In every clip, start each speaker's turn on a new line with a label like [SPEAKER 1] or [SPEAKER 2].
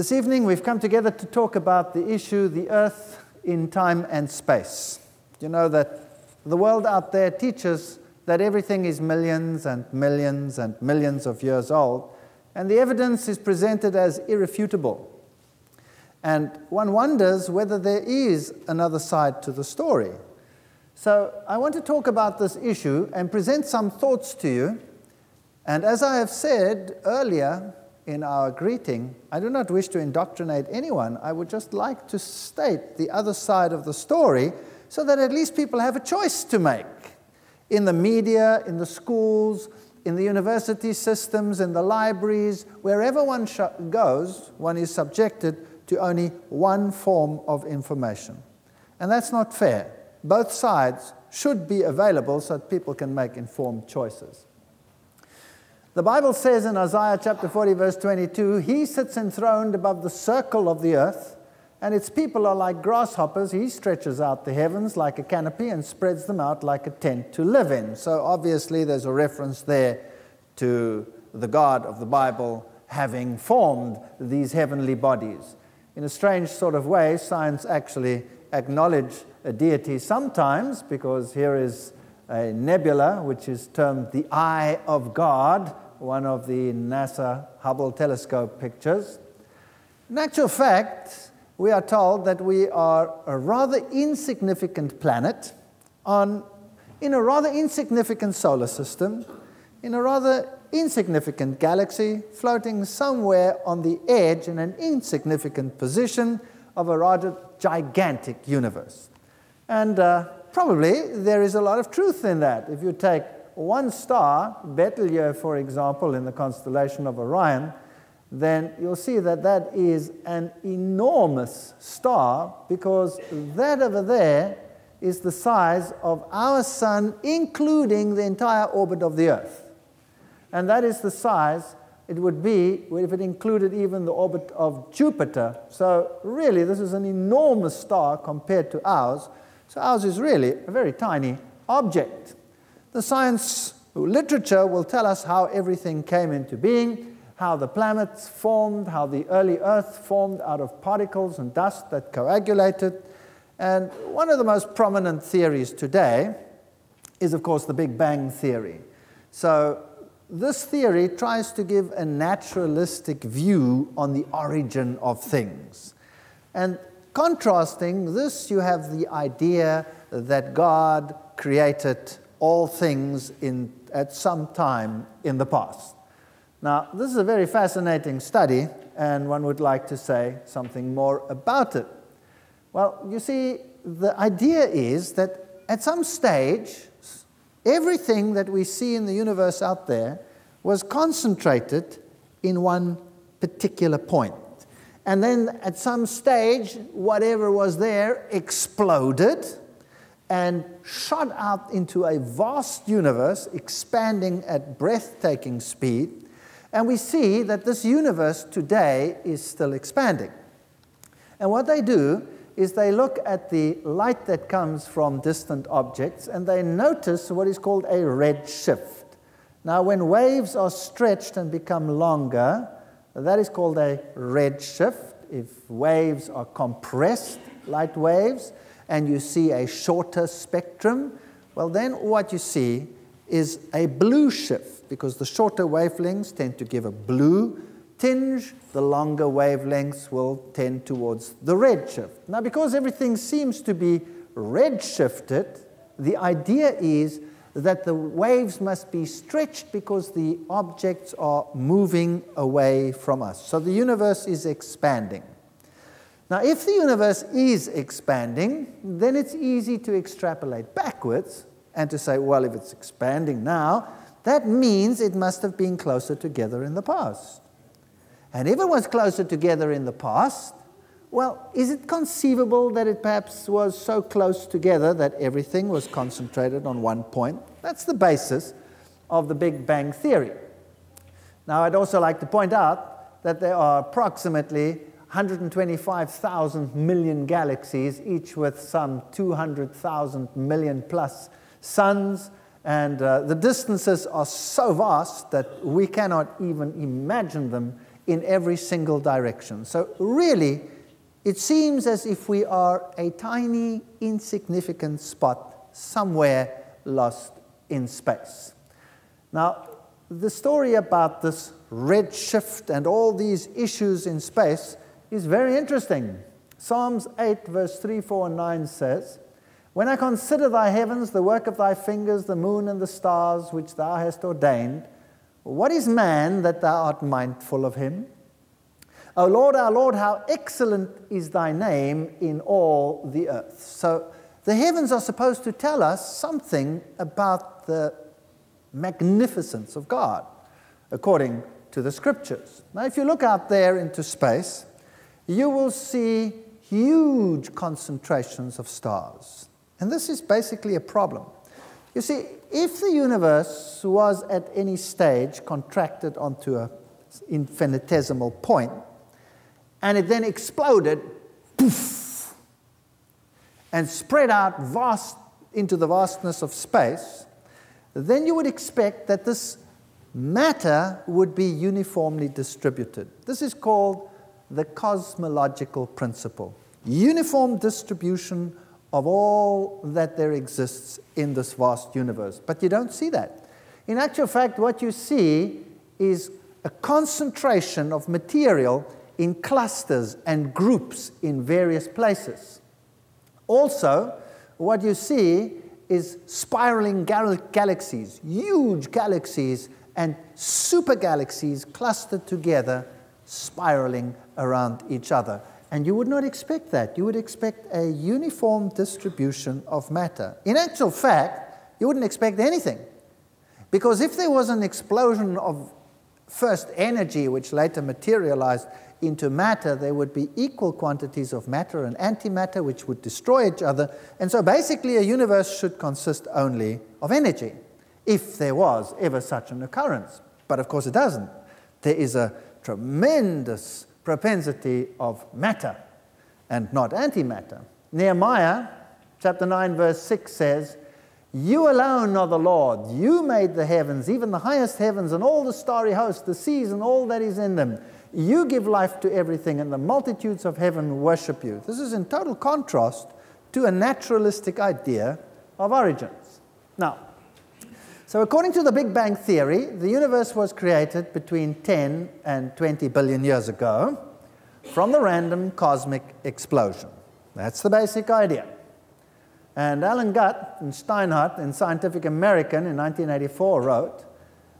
[SPEAKER 1] This evening we've come together to talk about the issue the earth in time and space. You know that the world out there teaches that everything is millions and millions and millions of years old, and the evidence is presented as irrefutable. And one wonders whether there is another side to the story. So I want to talk about this issue and present some thoughts to you. And as I have said earlier in our greeting, I do not wish to indoctrinate anyone. I would just like to state the other side of the story so that at least people have a choice to make. In the media, in the schools, in the university systems, in the libraries, wherever one goes, one is subjected to only one form of information. And that's not fair. Both sides should be available so that people can make informed choices. The Bible says in Isaiah chapter 40, verse 22, He sits enthroned above the circle of the earth, and its people are like grasshoppers. He stretches out the heavens like a canopy and spreads them out like a tent to live in. So obviously, there's a reference there to the God of the Bible having formed these heavenly bodies in a strange sort of way, science actually acknowledge a deity sometimes, because here is a nebula which is termed the Eye of God, one of the NASA Hubble telescope pictures. In actual fact, we are told that we are a rather insignificant planet on, in a rather insignificant solar system, in a rather insignificant galaxy floating somewhere on the edge in an insignificant position of a rather gigantic universe. And uh, probably there is a lot of truth in that. If you take one star, Betelgeuse, for example, in the constellation of Orion, then you'll see that that is an enormous star because that over there is the size of our sun, including the entire orbit of the Earth and that is the size it would be if it included even the orbit of Jupiter. So, really, this is an enormous star compared to ours. So, ours is really a very tiny object. The science literature will tell us how everything came into being, how the planets formed, how the early Earth formed out of particles and dust that coagulated. And one of the most prominent theories today is, of course, the Big Bang theory. So, this theory tries to give a naturalistic view on the origin of things. And contrasting this, you have the idea that God created all things in, at some time in the past. Now, this is a very fascinating study, and one would like to say something more about it. Well, you see, the idea is that at some stage, Everything that we see in the universe out there was concentrated in one particular point. And then at some stage, whatever was there exploded and shot out into a vast universe, expanding at breathtaking speed. And we see that this universe today is still expanding. And what they do is they look at the light that comes from distant objects and they notice what is called a red shift. Now, when waves are stretched and become longer, that is called a red shift. If waves are compressed, light waves, and you see a shorter spectrum, well, then what you see is a blue shift because the shorter wavelengths tend to give a blue tinge, the longer wavelengths will tend towards the red shift. Now, because everything seems to be red shifted, the idea is that the waves must be stretched because the objects are moving away from us. So the universe is expanding. Now, if the universe is expanding, then it's easy to extrapolate backwards and to say, well, if it's expanding now, that means it must have been closer together in the past. And if it was closer together in the past, well, is it conceivable that it perhaps was so close together that everything was concentrated on one point? That's the basis of the Big Bang Theory. Now, I'd also like to point out that there are approximately 125,000 million galaxies, each with some 200,000 million plus suns, and uh, the distances are so vast that we cannot even imagine them in every single direction. So, really, it seems as if we are a tiny, insignificant spot somewhere lost in space. Now, the story about this redshift and all these issues in space is very interesting. Psalms 8, verse 3, 4, and 9 says, When I consider thy heavens, the work of thy fingers, the moon and the stars which thou hast ordained, what is man that thou art mindful of him? O Lord, our Lord, how excellent is thy name in all the earth. So the heavens are supposed to tell us something about the magnificence of God, according to the scriptures. Now, if you look out there into space, you will see huge concentrations of stars. And this is basically a problem. You see, if the universe was at any stage contracted onto an infinitesimal point, and it then exploded, poof, and spread out vast into the vastness of space, then you would expect that this matter would be uniformly distributed. This is called the cosmological principle uniform distribution of all that there exists in this vast universe. But you don't see that. In actual fact, what you see is a concentration of material in clusters and groups in various places. Also, what you see is spiraling gal galaxies, huge galaxies and super galaxies clustered together, spiraling around each other. And you would not expect that. You would expect a uniform distribution of matter. In actual fact, you wouldn't expect anything. Because if there was an explosion of first energy, which later materialized into matter, there would be equal quantities of matter and antimatter, which would destroy each other. And so basically, a universe should consist only of energy, if there was ever such an occurrence. But of course, it doesn't. There is a tremendous propensity of matter and not antimatter. Nehemiah chapter 9, verse 6 says, You alone are the Lord. You made the heavens, even the highest heavens, and all the starry host, the seas, and all that is in them. You give life to everything, and the multitudes of heaven worship you. This is in total contrast to a naturalistic idea of origins. Now, so according to the Big Bang Theory, the universe was created between 10 and 20 billion years ago from the random cosmic explosion. That's the basic idea. And Alan Guth and Steinhardt in Scientific American in 1984 wrote,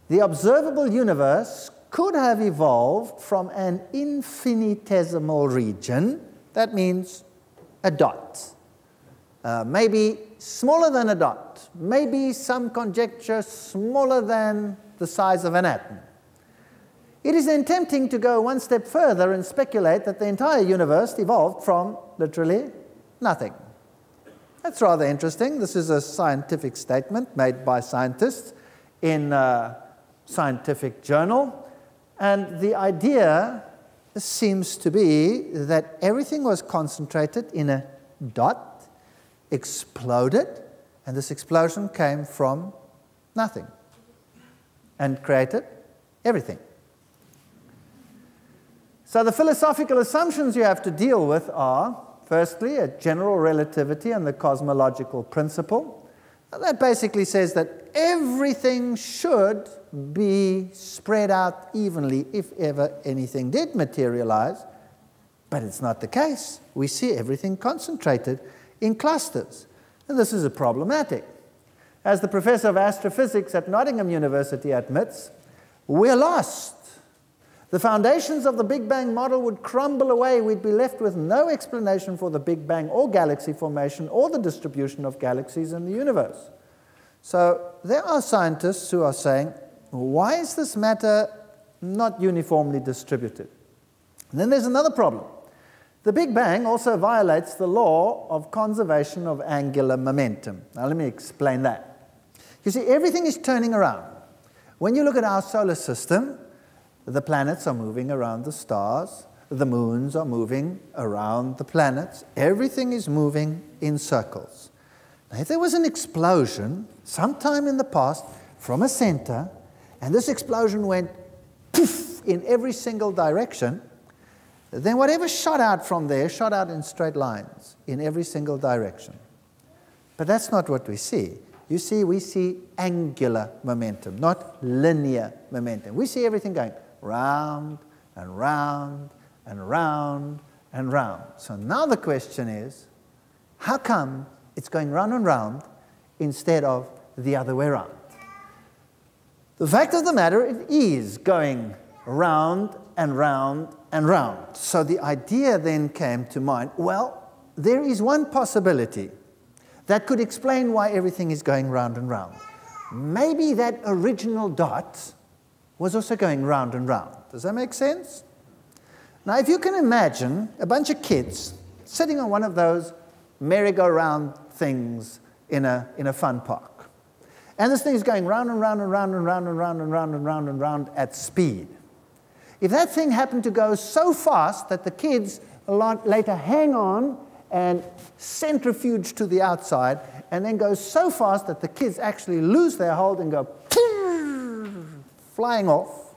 [SPEAKER 1] the observable universe could have evolved from an infinitesimal region, that means a dot, uh, maybe smaller than a dot, maybe some conjecture smaller than the size of an atom. It is then tempting to go one step further and speculate that the entire universe evolved from literally nothing. That's rather interesting. This is a scientific statement made by scientists in a scientific journal. And the idea seems to be that everything was concentrated in a dot, exploded, and this explosion came from nothing and created everything. So, the philosophical assumptions you have to deal with are firstly, a general relativity and the cosmological principle. that basically says that everything should be spread out evenly if ever anything did materialize, but it's not the case. We see everything concentrated in clusters, and this is a problematic. As the professor of astrophysics at Nottingham University admits, we're lost. The foundations of the Big Bang model would crumble away. We'd be left with no explanation for the Big Bang or galaxy formation or the distribution of galaxies in the universe. So there are scientists who are saying, why is this matter not uniformly distributed? And then there's another problem. The Big Bang also violates the law of conservation of angular momentum. Now, let me explain that. You see, everything is turning around. When you look at our solar system, the planets are moving around the stars, the moons are moving around the planets, everything is moving in circles. Now, if there was an explosion sometime in the past from a center, and this explosion went poof in every single direction, then whatever shot out from there shot out in straight lines in every single direction. But that's not what we see. You see, we see angular momentum, not linear momentum. We see everything going round and round and round and round. So now the question is how come it's going round and round instead of the other way around? The fact of the matter, is, it is going round and round and round. So the idea then came to mind well, there is one possibility that could explain why everything is going round and round. Maybe that original dot was also going round and round. Does that make sense? Now, if you can imagine a bunch of kids sitting on one of those merry-go-round things in a, in a fun park, and this thing is going round and round and round and round and round and round and round and round at speed. If that thing happened to go so fast that the kids later hang on and centrifuge to the outside, and then goes so fast that the kids actually lose their hold and go flying off,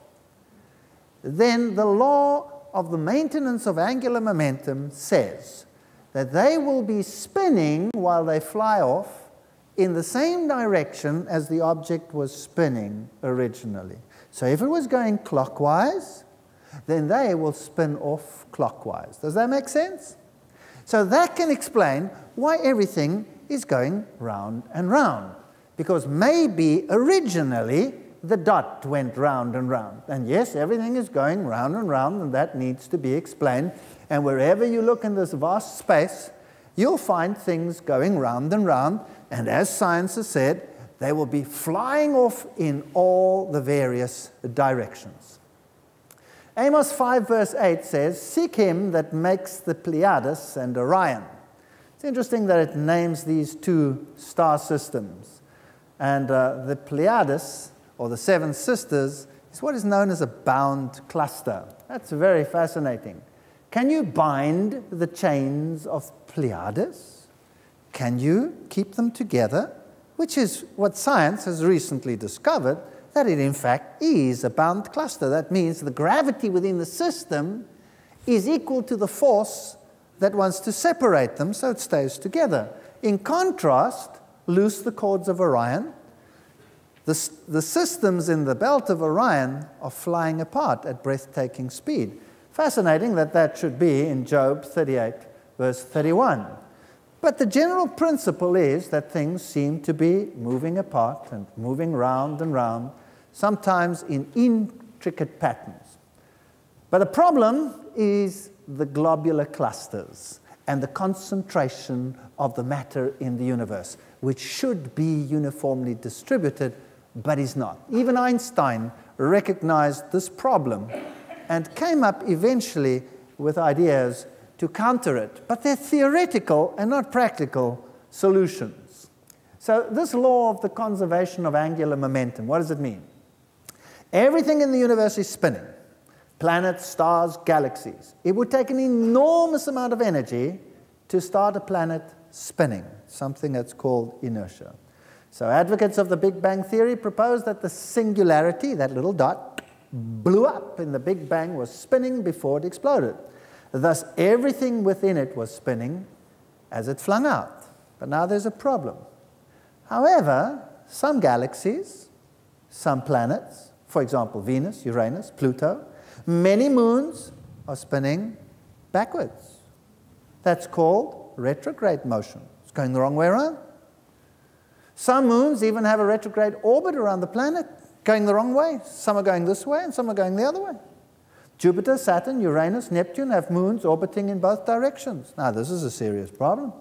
[SPEAKER 1] then the law of the maintenance of angular momentum says that they will be spinning while they fly off in the same direction as the object was spinning originally. So if it was going clockwise, then they will spin off clockwise. Does that make sense? So that can explain why everything is going round and round. Because maybe originally the dot went round and round. And yes, everything is going round and round, and that needs to be explained. And wherever you look in this vast space, you'll find things going round and round. And as science has said, they will be flying off in all the various directions. Amos 5, verse 8 says, Seek him that makes the Pleiades and Orion. It's interesting that it names these two star systems. And uh, the Pleiades, or the Seven Sisters, is what is known as a bound cluster. That's very fascinating. Can you bind the chains of Pleiades? Can you keep them together? Which is what science has recently discovered that it in fact is a bound cluster. That means the gravity within the system is equal to the force that wants to separate them, so it stays together. In contrast, loose the cords of Orion. The, the systems in the belt of Orion are flying apart at breathtaking speed. Fascinating that that should be in Job 38, verse 31. But the general principle is that things seem to be moving apart and moving round and round sometimes in intricate patterns. But the problem is the globular clusters and the concentration of the matter in the universe, which should be uniformly distributed, but is not. Even Einstein recognized this problem and came up eventually with ideas to counter it. But they're theoretical and not practical solutions. So, this law of the conservation of angular momentum, what does it mean? Everything in the universe is spinning planets, stars, galaxies. It would take an enormous amount of energy to start a planet spinning, something that's called inertia. So, advocates of the Big Bang Theory propose that the singularity, that little dot, blew up in the Big Bang, was spinning before it exploded. Thus, everything within it was spinning as it flung out. But now there's a problem. However, some galaxies, some planets, for example, Venus, Uranus, Pluto, many moons are spinning backwards. That's called retrograde motion. It's going the wrong way around. Some moons even have a retrograde orbit around the planet, going the wrong way. Some are going this way and some are going the other way. Jupiter, Saturn, Uranus, Neptune have moons orbiting in both directions. Now, this is a serious problem.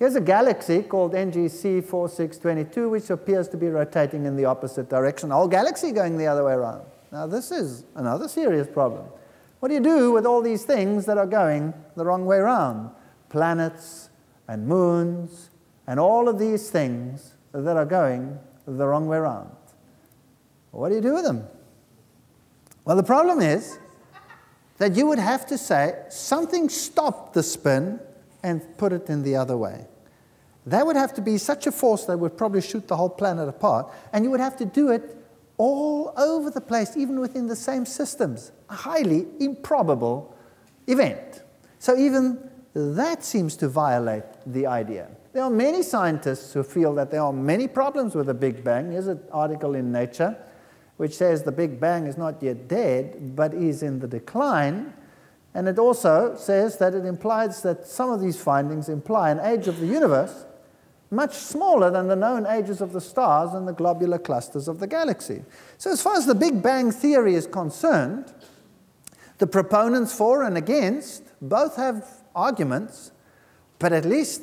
[SPEAKER 1] Here's a galaxy called NGC 4622, which appears to be rotating in the opposite direction. A whole galaxy going the other way around. Now, this is another serious problem. What do you do with all these things that are going the wrong way around? Planets and moons and all of these things that are going the wrong way around. What do you do with them? Well, the problem is that you would have to say something stopped the spin and put it in the other way. That would have to be such a force that would probably shoot the whole planet apart, and you would have to do it all over the place, even within the same systems. A highly improbable event. So even that seems to violate the idea. There are many scientists who feel that there are many problems with the Big Bang. Here's an article in Nature which says the Big Bang is not yet dead, but is in the decline. And it also says that it implies that some of these findings imply an age of the universe much smaller than the known ages of the stars and the globular clusters of the galaxy. So, as far as the Big Bang theory is concerned, the proponents for and against both have arguments, but at least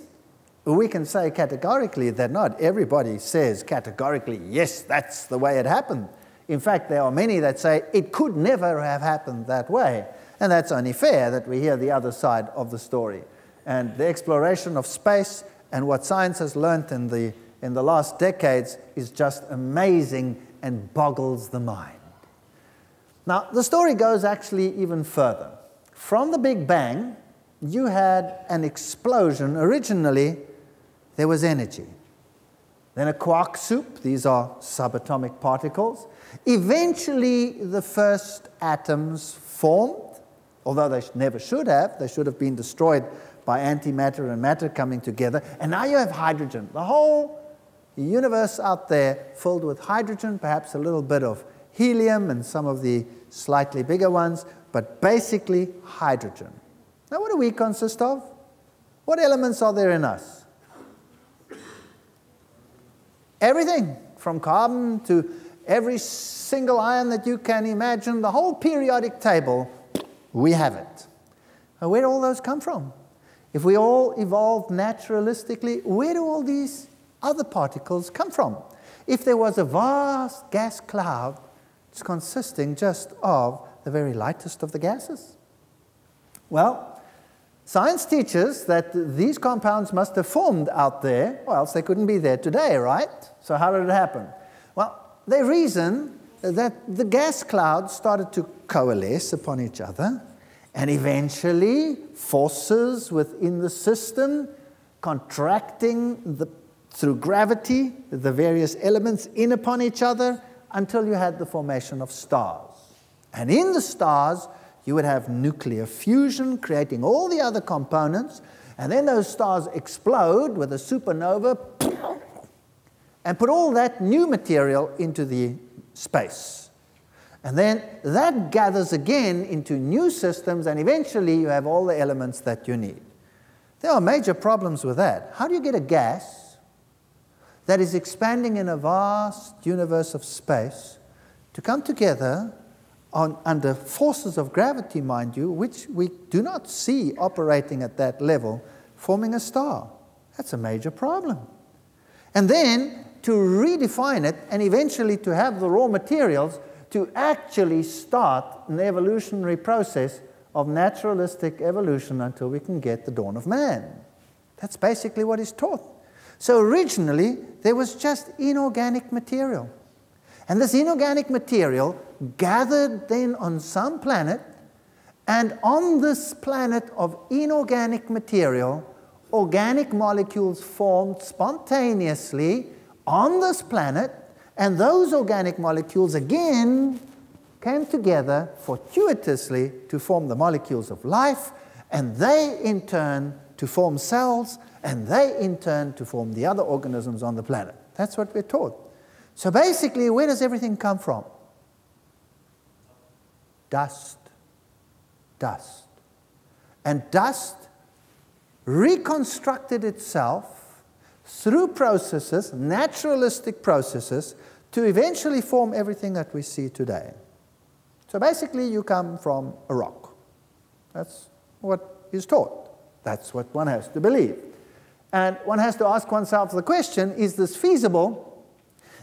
[SPEAKER 1] we can say categorically that not everybody says categorically, yes, that's the way it happened. In fact, there are many that say it could never have happened that way. And that's only fair that we hear the other side of the story. And the exploration of space and what science has learned in the, in the last decades is just amazing and boggles the mind. Now, the story goes actually even further. From the Big Bang, you had an explosion. Originally, there was energy. Then a quark soup, these are subatomic particles. Eventually, the first atoms formed, although they never should have, they should have been destroyed by antimatter and matter coming together. And now you have hydrogen. The whole universe out there filled with hydrogen, perhaps a little bit of helium and some of the slightly bigger ones, but basically hydrogen. Now, what do we consist of? What elements are there in us? Everything from carbon to every single ion that you can imagine, the whole periodic table, we have it. Now, where do all those come from? If we all evolved naturalistically, where do all these other particles come from? If there was a vast gas cloud, it's consisting just of the very lightest of the gases. Well, science teaches that these compounds must have formed out there, or else they couldn't be there today, right? So, how did it happen? Well, they reason that the gas clouds started to coalesce upon each other and eventually, forces within the system contracting the, through gravity the various elements in upon each other until you had the formation of stars. And in the stars, you would have nuclear fusion, creating all the other components, and then those stars explode with a supernova and put all that new material into the space. And then that gathers again into new systems, and eventually you have all the elements that you need. There are major problems with that. How do you get a gas that is expanding in a vast universe of space to come together on, under forces of gravity, mind you, which we do not see operating at that level, forming a star? That's a major problem. And then to redefine it and eventually to have the raw materials to actually start an evolutionary process of naturalistic evolution until we can get the dawn of man. That's basically what is taught. So originally, there was just inorganic material. And this inorganic material gathered then on some planet, and on this planet of inorganic material, organic molecules formed spontaneously on this planet and those organic molecules again came together fortuitously to form the molecules of life, and they in turn to form cells, and they in turn to form the other organisms on the planet. That's what we're taught. So basically, where does everything come from? Dust. Dust. And dust reconstructed itself through processes, naturalistic processes, to eventually form everything that we see today. So basically, you come from a rock. That's what is taught. That's what one has to believe. And one has to ask oneself the question is this feasible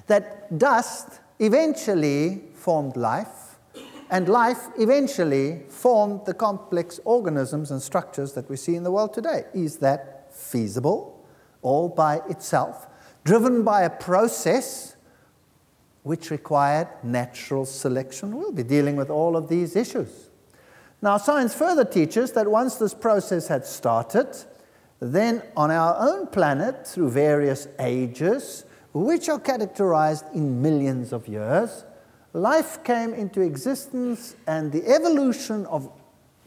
[SPEAKER 1] that dust eventually formed life, and life eventually formed the complex organisms and structures that we see in the world today? Is that feasible all by itself, driven by a process? which required natural selection. We'll be dealing with all of these issues. Now, science further teaches that once this process had started, then on our own planet, through various ages, which are characterized in millions of years, life came into existence and the evolution of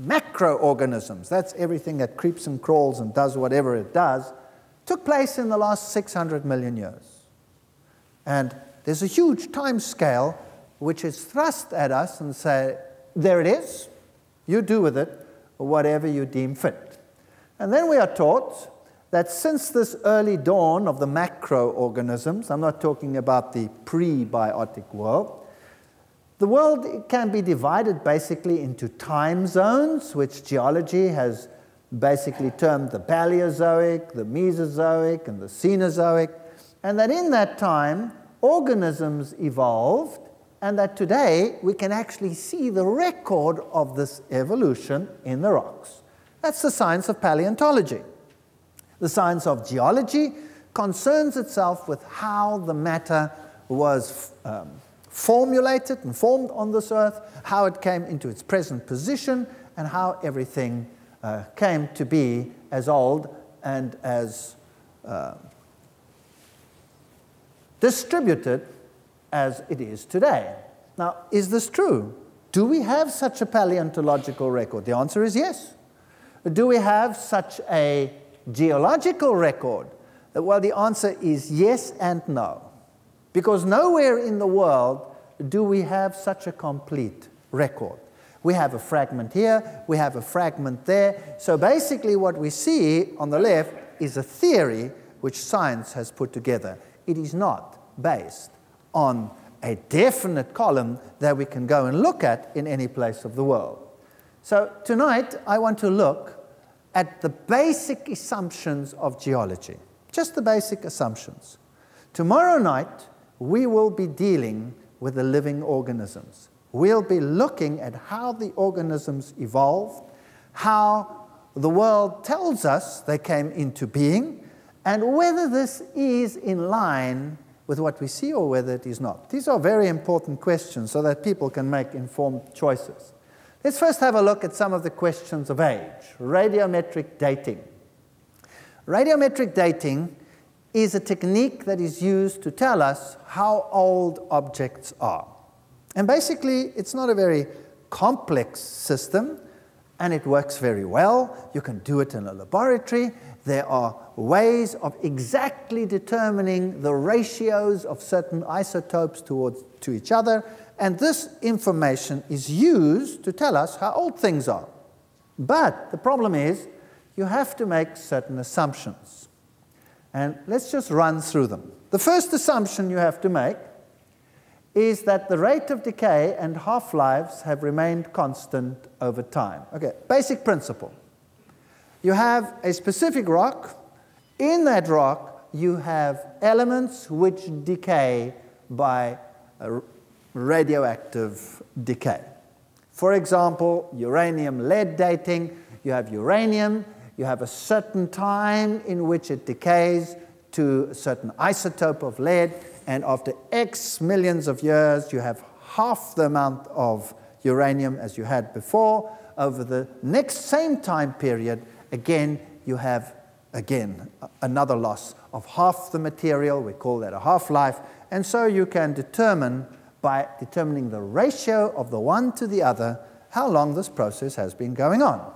[SPEAKER 1] macroorganisms, that's everything that creeps and crawls and does whatever it does, took place in the last 600 million years. And there's a huge time scale which is thrust at us and say, there it is, you do with it whatever you deem fit. And then we are taught that since this early dawn of the macroorganisms, I'm not talking about the prebiotic world, the world can be divided basically into time zones, which geology has basically termed the Paleozoic, the Mesozoic, and the Cenozoic, and that in that time, organisms evolved, and that today we can actually see the record of this evolution in the rocks. That's the science of paleontology. The science of geology concerns itself with how the matter was um, formulated and formed on this earth, how it came into its present position, and how everything uh, came to be as old and as uh, distributed as it is today. Now, is this true? Do we have such a paleontological record? The answer is yes. Do we have such a geological record? Well, the answer is yes and no. Because nowhere in the world do we have such a complete record. We have a fragment here, we have a fragment there. So basically, what we see on the left is a theory which science has put together. It is not based on a definite column that we can go and look at in any place of the world. So tonight, I want to look at the basic assumptions of geology, just the basic assumptions. Tomorrow night, we will be dealing with the living organisms. We'll be looking at how the organisms evolved, how the world tells us they came into being, and whether this is in line with what we see or whether it is not. These are very important questions so that people can make informed choices. Let's first have a look at some of the questions of age. Radiometric dating. Radiometric dating is a technique that is used to tell us how old objects are. And basically, it's not a very complex system, and it works very well. You can do it in a laboratory. There are ways of exactly determining the ratios of certain isotopes towards, to each other, and this information is used to tell us how old things are. But the problem is, you have to make certain assumptions. And let's just run through them. The first assumption you have to make is that the rate of decay and half lives have remained constant over time. Okay, basic principle you have a specific rock. In that rock, you have elements which decay by radioactive decay. For example, uranium lead dating, you have uranium, you have a certain time in which it decays to a certain isotope of lead, and after X millions of years, you have half the amount of uranium as you had before. Over the next same time period, again, you have, again, another loss of half the material. We call that a half-life. And so you can determine, by determining the ratio of the one to the other, how long this process has been going on.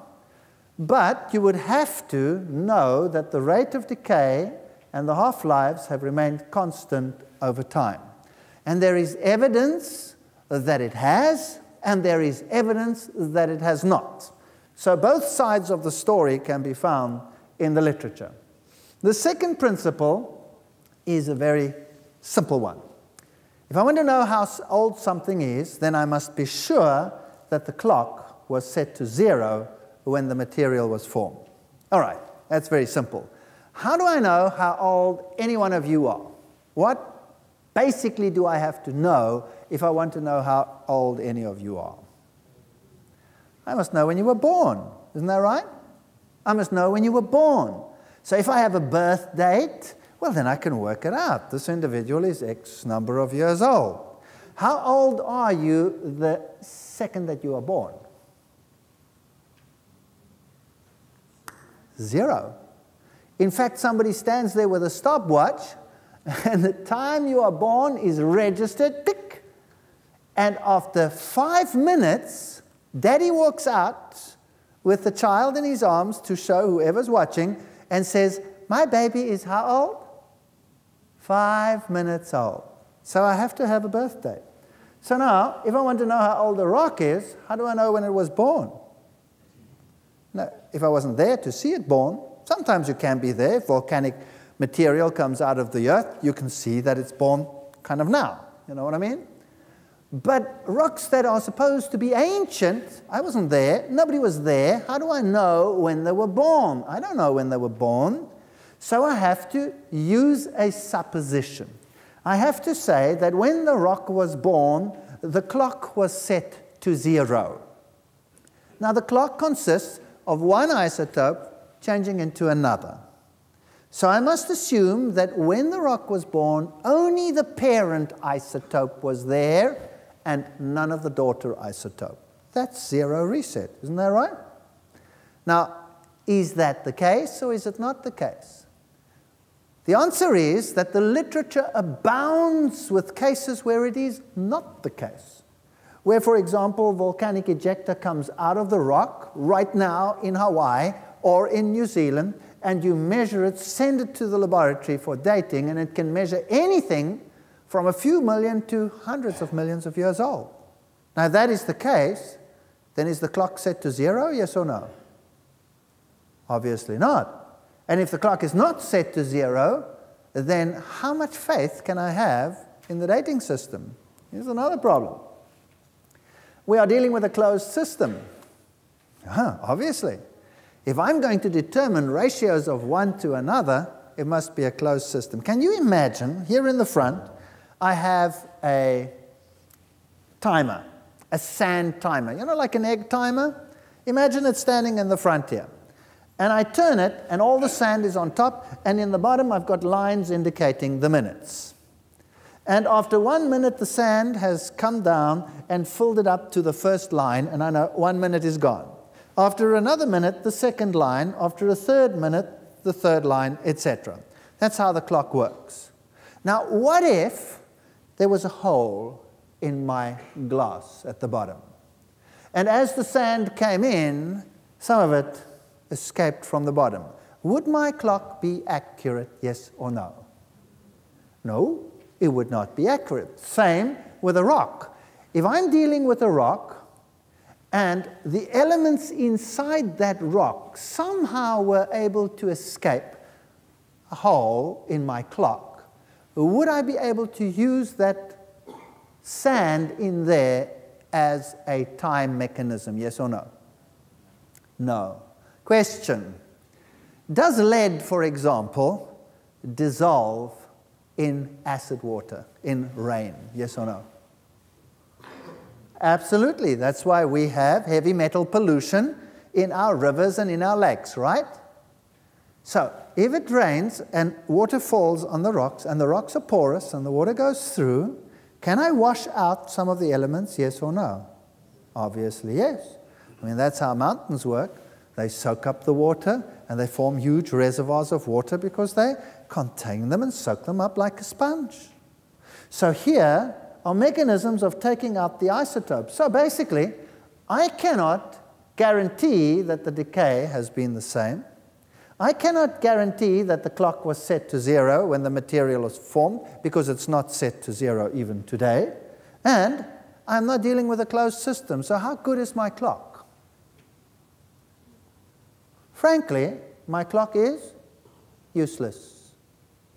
[SPEAKER 1] But you would have to know that the rate of decay and the half-lives have remained constant over time. And there is evidence that it has, and there is evidence that it has not. So both sides of the story can be found in the literature. The second principle is a very simple one. If I want to know how old something is, then I must be sure that the clock was set to zero when the material was formed. All right, that's very simple. How do I know how old any one of you are? What basically do I have to know if I want to know how old any of you are? I must know when you were born. Isn't that right? I must know when you were born. So if I have a birth date, well, then I can work it out. This individual is X number of years old. How old are you the second that you are born? Zero. In fact, somebody stands there with a stopwatch, and the time you are born is registered, tick, And after five minutes, daddy walks out with the child in his arms to show whoever's watching and says, My baby is how old? Five minutes old. So I have to have a birthday. So now, if I want to know how old the rock is, how do I know when it was born? No, if I wasn't there to see it born, sometimes you can be there. If volcanic material comes out of the earth, you can see that it's born kind of now. You know what I mean? But rocks that are supposed to be ancient, I wasn't there, nobody was there. How do I know when they were born? I don't know when they were born. So I have to use a supposition. I have to say that when the rock was born, the clock was set to zero. Now, the clock consists of one isotope changing into another. So I must assume that when the rock was born, only the parent isotope was there and none of the daughter isotope. That's zero reset, isn't that right? Now, is that the case or is it not the case? The answer is that the literature abounds with cases where it is not the case. Where, for example, volcanic ejecta comes out of the rock right now in Hawaii or in New Zealand, and you measure it, send it to the laboratory for dating, and it can measure anything from a few million to hundreds of millions of years old. Now, that is the case, then is the clock set to zero, yes or no? Obviously not. And if the clock is not set to zero, then how much faith can I have in the dating system? Here's another problem. We are dealing with a closed system. Uh-huh, obviously. If I'm going to determine ratios of one to another, it must be a closed system. Can you imagine, here in the front, I have a timer, a sand timer, you know, like an egg timer? Imagine it standing in the front here and I turn it, and all the sand is on top, and in the bottom I've got lines indicating the minutes. And after one minute, the sand has come down and filled it up to the first line, and I know one minute is gone. After another minute, the second line. After a third minute, the third line, etc. That's how the clock works. Now, what if there was a hole in my glass at the bottom? And as the sand came in, some of it escaped from the bottom. Would my clock be accurate, yes or no? No, it would not be accurate. Same with a rock. If I'm dealing with a rock and the elements inside that rock somehow were able to escape a hole in my clock, would I be able to use that sand in there as a time mechanism, yes or no? No. Question Does lead, for example, dissolve in acid water, in rain? Yes or no? Absolutely. That's why we have heavy metal pollution in our rivers and in our lakes, right? So, if it rains and water falls on the rocks and the rocks are porous and the water goes through, can I wash out some of the elements, yes or no? Obviously, yes. I mean, that's how mountains work. They soak up the water and they form huge reservoirs of water because they contain them and soak them up like a sponge. So here are mechanisms of taking out the isotopes. So basically, I cannot guarantee that the decay has been the same. I cannot guarantee that the clock was set to zero when the material was formed because it's not set to zero even today. And I'm not dealing with a closed system. So how good is my clock? Frankly, my clock is useless,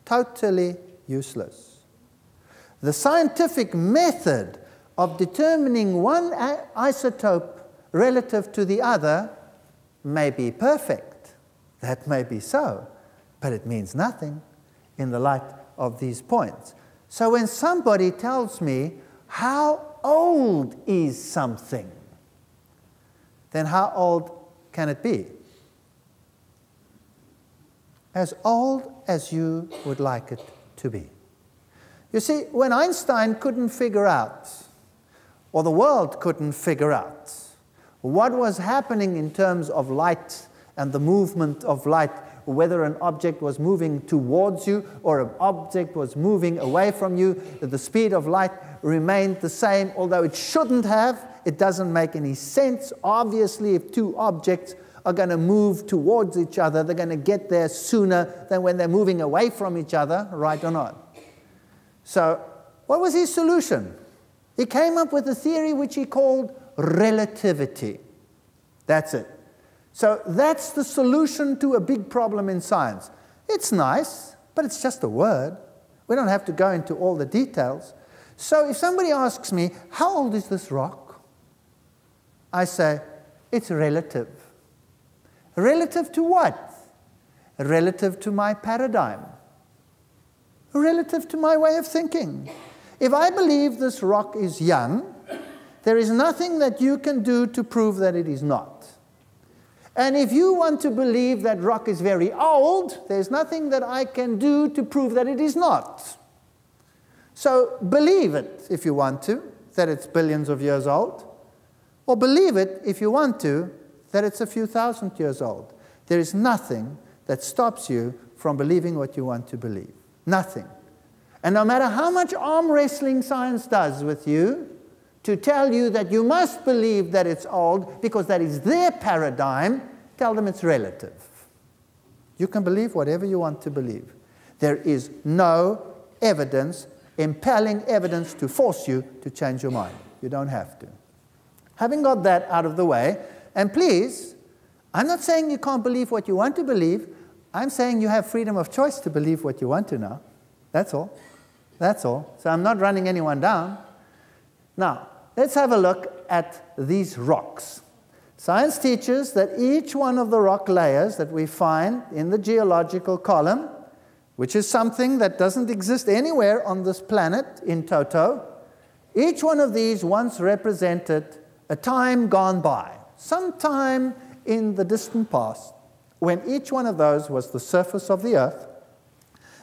[SPEAKER 1] totally useless. The scientific method of determining one isotope relative to the other may be perfect. That may be so, but it means nothing in the light of these points. So when somebody tells me, how old is something? Then how old can it be? as old as you would like it to be. You see, when Einstein couldn't figure out, or the world couldn't figure out, what was happening in terms of light and the movement of light whether an object was moving towards you or an object was moving away from you, that the speed of light remained the same, although it shouldn't have. It doesn't make any sense. Obviously, if two objects are going to move towards each other, they're going to get there sooner than when they're moving away from each other, right or not? So, what was his solution? He came up with a theory which he called relativity. That's it. So that's the solution to a big problem in science. It's nice, but it's just a word. We don't have to go into all the details. So if somebody asks me, How old is this rock? I say, It's relative. Relative to what? Relative to my paradigm. Relative to my way of thinking. If I believe this rock is young, there is nothing that you can do to prove that it is not. And if you want to believe that rock is very old, there's nothing that I can do to prove that it is not. So believe it if you want to, that it's billions of years old, or believe it if you want to, that it's a few thousand years old. There is nothing that stops you from believing what you want to believe. Nothing. And no matter how much arm wrestling science does with you, to tell you that you must believe that it's old because that is their paradigm, tell them it's relative. You can believe whatever you want to believe. There is no evidence, impelling evidence to force you to change your mind. You don't have to. Having got that out of the way, and please, I'm not saying you can't believe what you want to believe. I'm saying you have freedom of choice to believe what you want to now. That's all. That's all. So I'm not running anyone down. Now, Let's have a look at these rocks. Science teaches that each one of the rock layers that we find in the geological column, which is something that doesn't exist anywhere on this planet in toto, each one of these once represented a time gone by, sometime in the distant past, when each one of those was the surface of the earth,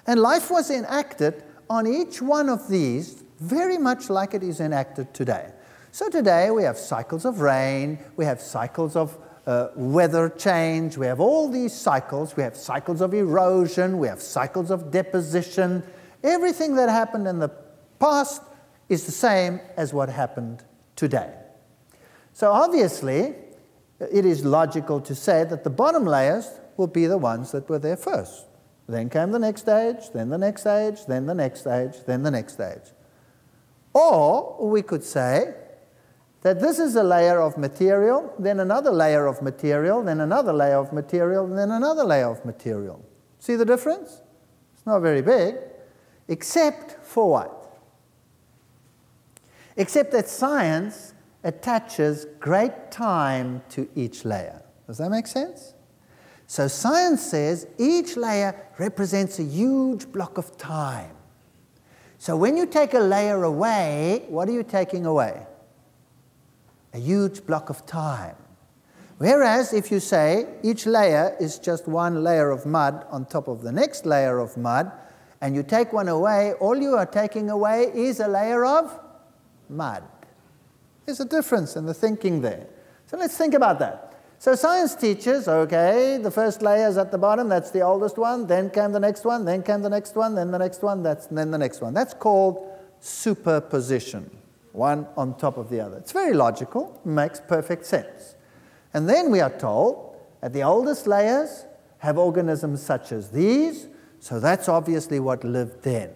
[SPEAKER 1] and life was enacted on each one of these very much like it is enacted today. So today we have cycles of rain, we have cycles of uh, weather change, we have all these cycles, we have cycles of erosion, we have cycles of deposition. Everything that happened in the past is the same as what happened today. So obviously, it is logical to say that the bottom layers will be the ones that were there first. Then came the next age, then the next age, then the next age, then the next age. Or we could say that this is a layer of material, then another layer of material, then another layer of material, and then another layer of material. See the difference? It's not very big, except for what? Except that science attaches great time to each layer. Does that make sense? So science says each layer represents a huge block of time. So when you take a layer away, what are you taking away? a huge block of time. Whereas if you say each layer is just one layer of mud on top of the next layer of mud, and you take one away, all you are taking away is a layer of mud. There's a difference in the thinking there. So let's think about that. So science teaches, okay, the first layer is at the bottom, that's the oldest one, then came the next one, then came the next one, then the next one, that's, then the next one. That's called superposition one on top of the other. It's very logical, makes perfect sense. And then we are told that the oldest layers have organisms such as these, so that's obviously what lived then.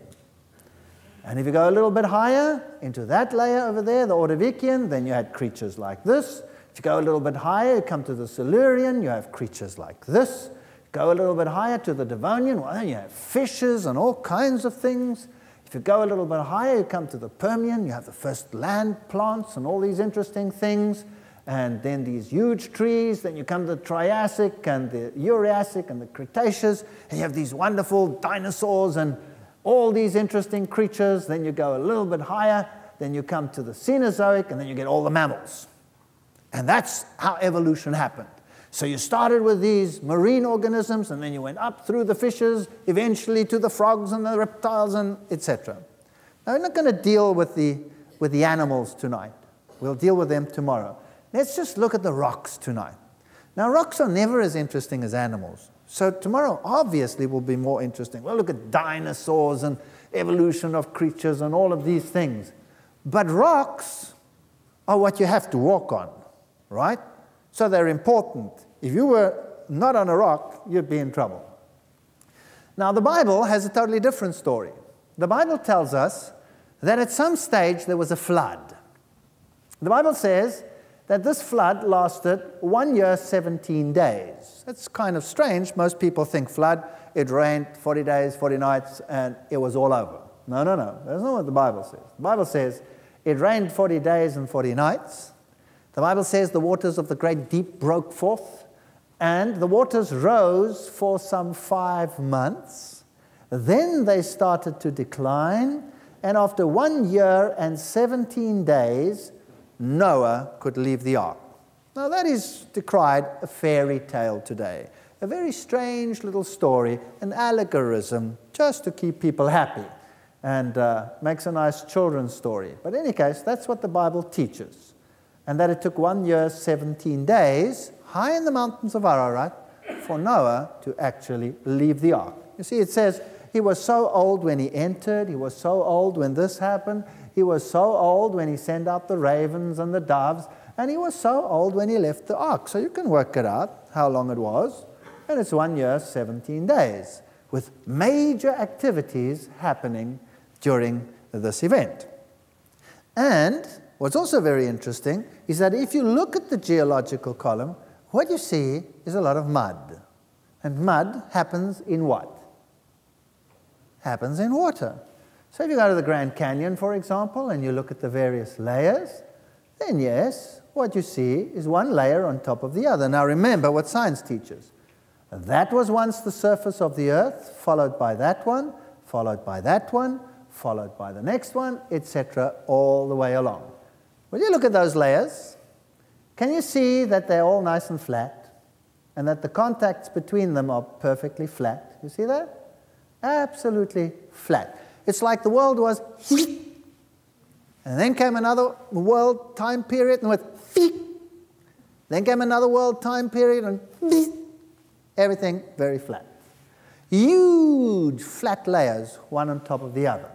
[SPEAKER 1] And if you go a little bit higher into that layer over there, the Ordovician, then you had creatures like this. If you go a little bit higher, you come to the Silurian, you have creatures like this. Go a little bit higher to the Devonian, well, then you have fishes and all kinds of things. If you go a little bit higher, you come to the Permian, you have the first land plants and all these interesting things, and then these huge trees. Then you come to the Triassic and the Jurassic and the Cretaceous, and you have these wonderful dinosaurs and all these interesting creatures. Then you go a little bit higher, then you come to the Cenozoic, and then you get all the mammals. And that's how evolution happened. So you started with these marine organisms, and then you went up through the fishes, eventually to the frogs and the reptiles, and etc. Now, we're not going to deal with the, with the animals tonight. We'll deal with them tomorrow. Let's just look at the rocks tonight. Now, rocks are never as interesting as animals. So tomorrow obviously will be more interesting. We'll look at dinosaurs and evolution of creatures and all of these things. But rocks are what you have to walk on, right? So they're important. If you were not on a rock, you'd be in trouble. Now, the Bible has a totally different story. The Bible tells us that at some stage there was a flood. The Bible says that this flood lasted one year, 17 days. That's kind of strange. Most people think flood, it rained 40 days, 40 nights, and it was all over. No, no, no. That's not what the Bible says. The Bible says it rained 40 days and 40 nights. The Bible says the waters of the great deep broke forth, and the waters rose for some five months. Then they started to decline, and after one year and 17 days, Noah could leave the ark. Now, that is decried a fairy tale today, a very strange little story, an allegorism just to keep people happy and uh, makes a nice children's story. But in any case, that's what the Bible teaches. And that it took one year, 17 days, high in the mountains of Ararat, for Noah to actually leave the ark. You see, it says he was so old when he entered, he was so old when this happened, he was so old when he sent out the ravens and the doves, and he was so old when he left the ark. So you can work it out how long it was. And it's one year, 17 days, with major activities happening during this event. And what's also very interesting is that if you look at the geological column, what you see is a lot of mud. And mud happens in what? Happens in water. So if you go to the Grand Canyon, for example, and you look at the various layers, then yes, what you see is one layer on top of the other. Now remember what science teaches. That was once the surface of the earth, followed by that one, followed by that one, followed by the next one, etc., all the way along. When you look at those layers, can you see that they're all nice and flat and that the contacts between them are perfectly flat? You see that? Absolutely flat. It's like the world was and then came another world time period and went then came another world time period and everything very flat. Huge flat layers, one on top of the other.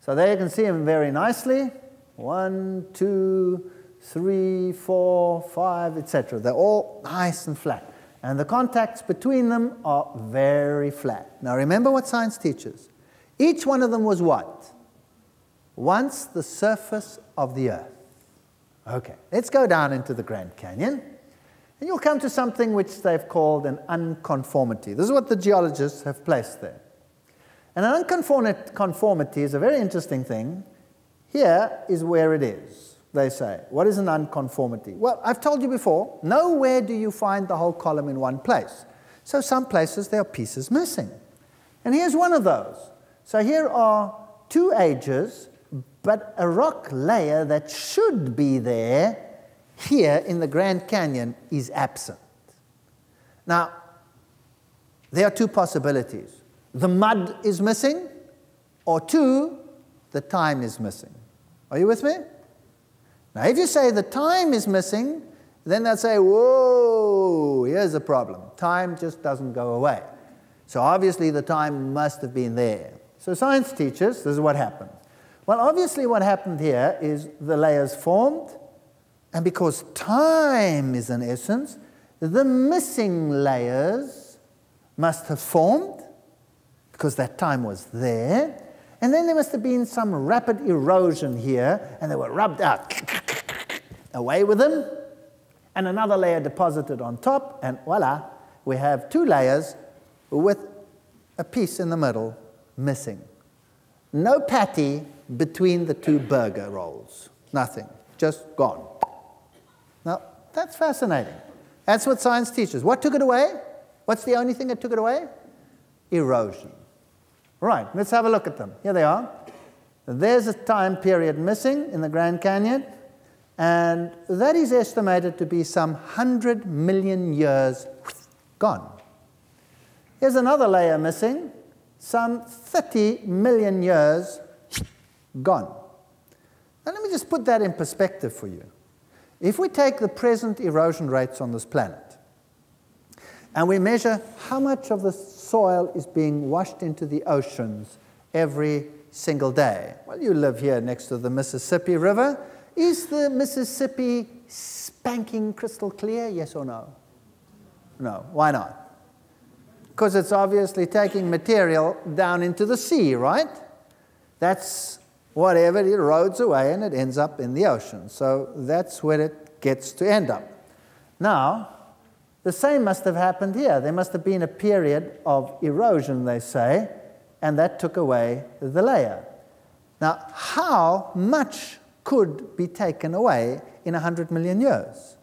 [SPEAKER 1] So there you can see them very nicely. One, two, three, four, five, etc. They're all nice and flat. And the contacts between them are very flat. Now remember what science teaches. Each one of them was what? Once the surface of the earth. Okay, let's go down into the Grand Canyon. And you'll come to something which they've called an unconformity. This is what the geologists have placed there. And an unconformity is a very interesting thing. Here is where it is, they say. What is an unconformity? Well, I've told you before, nowhere do you find the whole column in one place. So some places there are pieces missing. And here's one of those. So here are two ages, but a rock layer that should be there here in the Grand Canyon is absent. Now, there are two possibilities. The mud is missing, or two, the time is missing. Are you with me? Now, if you say the time is missing, then they'll say, whoa, here's a problem. Time just doesn't go away. So obviously the time must have been there. So science teaches, this is what happened. Well, obviously what happened here is the layers formed, and because time is an essence, the missing layers must have formed, because that time was there, and then there must have been some rapid erosion here, and they were rubbed out. Away with them, and another layer deposited on top, and voila, we have two layers with a piece in the middle missing. No patty between the two burger rolls. Nothing. Just gone. Now, that's fascinating. That's what science teaches. What took it away? What's the only thing that took it away? Erosion. Right, let's have a look at them. Here they are. There's a time period missing in the Grand Canyon, and that is estimated to be some 100 million years gone. Here's another layer missing, some 30 million years gone. Now, let me just put that in perspective for you. If we take the present erosion rates on this planet, And we measure how much of the soil is being washed into the oceans every single day. Well, you live here next to the Mississippi River. Is the Mississippi spanking crystal clear, yes or no? No. Why not? Because it's obviously taking material down into the sea, right? That's whatever it erodes away and it ends up in the ocean. So that's where it gets to end up. Now, the same must have happened here. There must have been a period of erosion, they say, and that took away the layer. Now, how much could be taken away in 100 million years?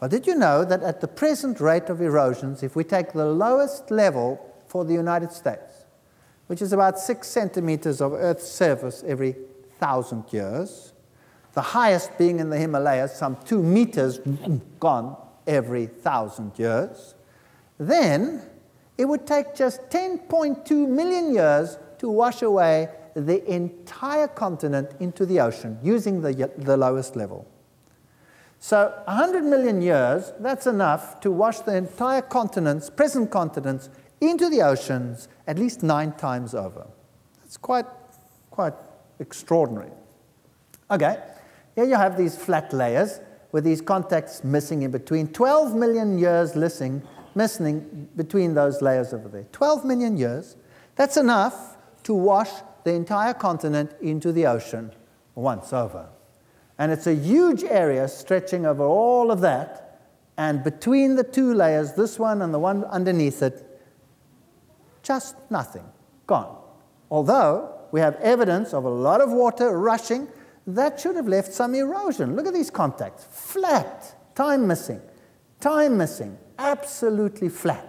[SPEAKER 1] Well, did you know that at the present rate of erosions, if we take the lowest level for the United States, which is about six centimeters of Earth's surface every thousand years, the highest being in the Himalayas, some two meters gone every thousand years, then it would take just 10.2 million years to wash away the entire continent into the ocean using the, the lowest level. So 100 million years, that's enough to wash the entire continents, present continents, into the oceans at least nine times over. That's quite, quite extraordinary. Okay, here you have these flat layers with these contacts missing in between. 12 million years missing, missing between those layers over there. 12 million years. That's enough to wash the entire continent into the ocean once over. And it's a huge area stretching over all of that. And between the two layers, this one and the one underneath it, just nothing, gone. Although we have evidence of a lot of water rushing, that should have left some erosion. Look at these contacts flat, time missing, time missing, absolutely flat.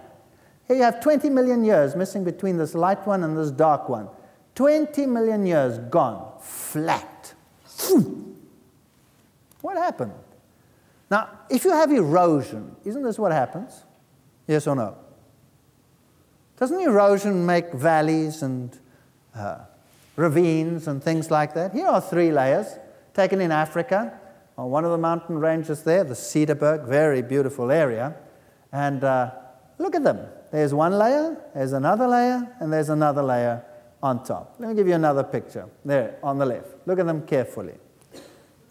[SPEAKER 1] Here you have 20 million years missing between this light one and this dark one. 20 million years gone, flat. What happened? Now, if you have erosion, isn't this what happens? Yes or no? Doesn't erosion make valleys and uh, ravines and things like that? Here are three layers taken in Africa on one of the mountain ranges there, the Cederberg, very beautiful area. And uh, look at them. There's one layer, there's another layer, and there's another layer on top. Let me give you another picture. There, on the left. Look at them carefully.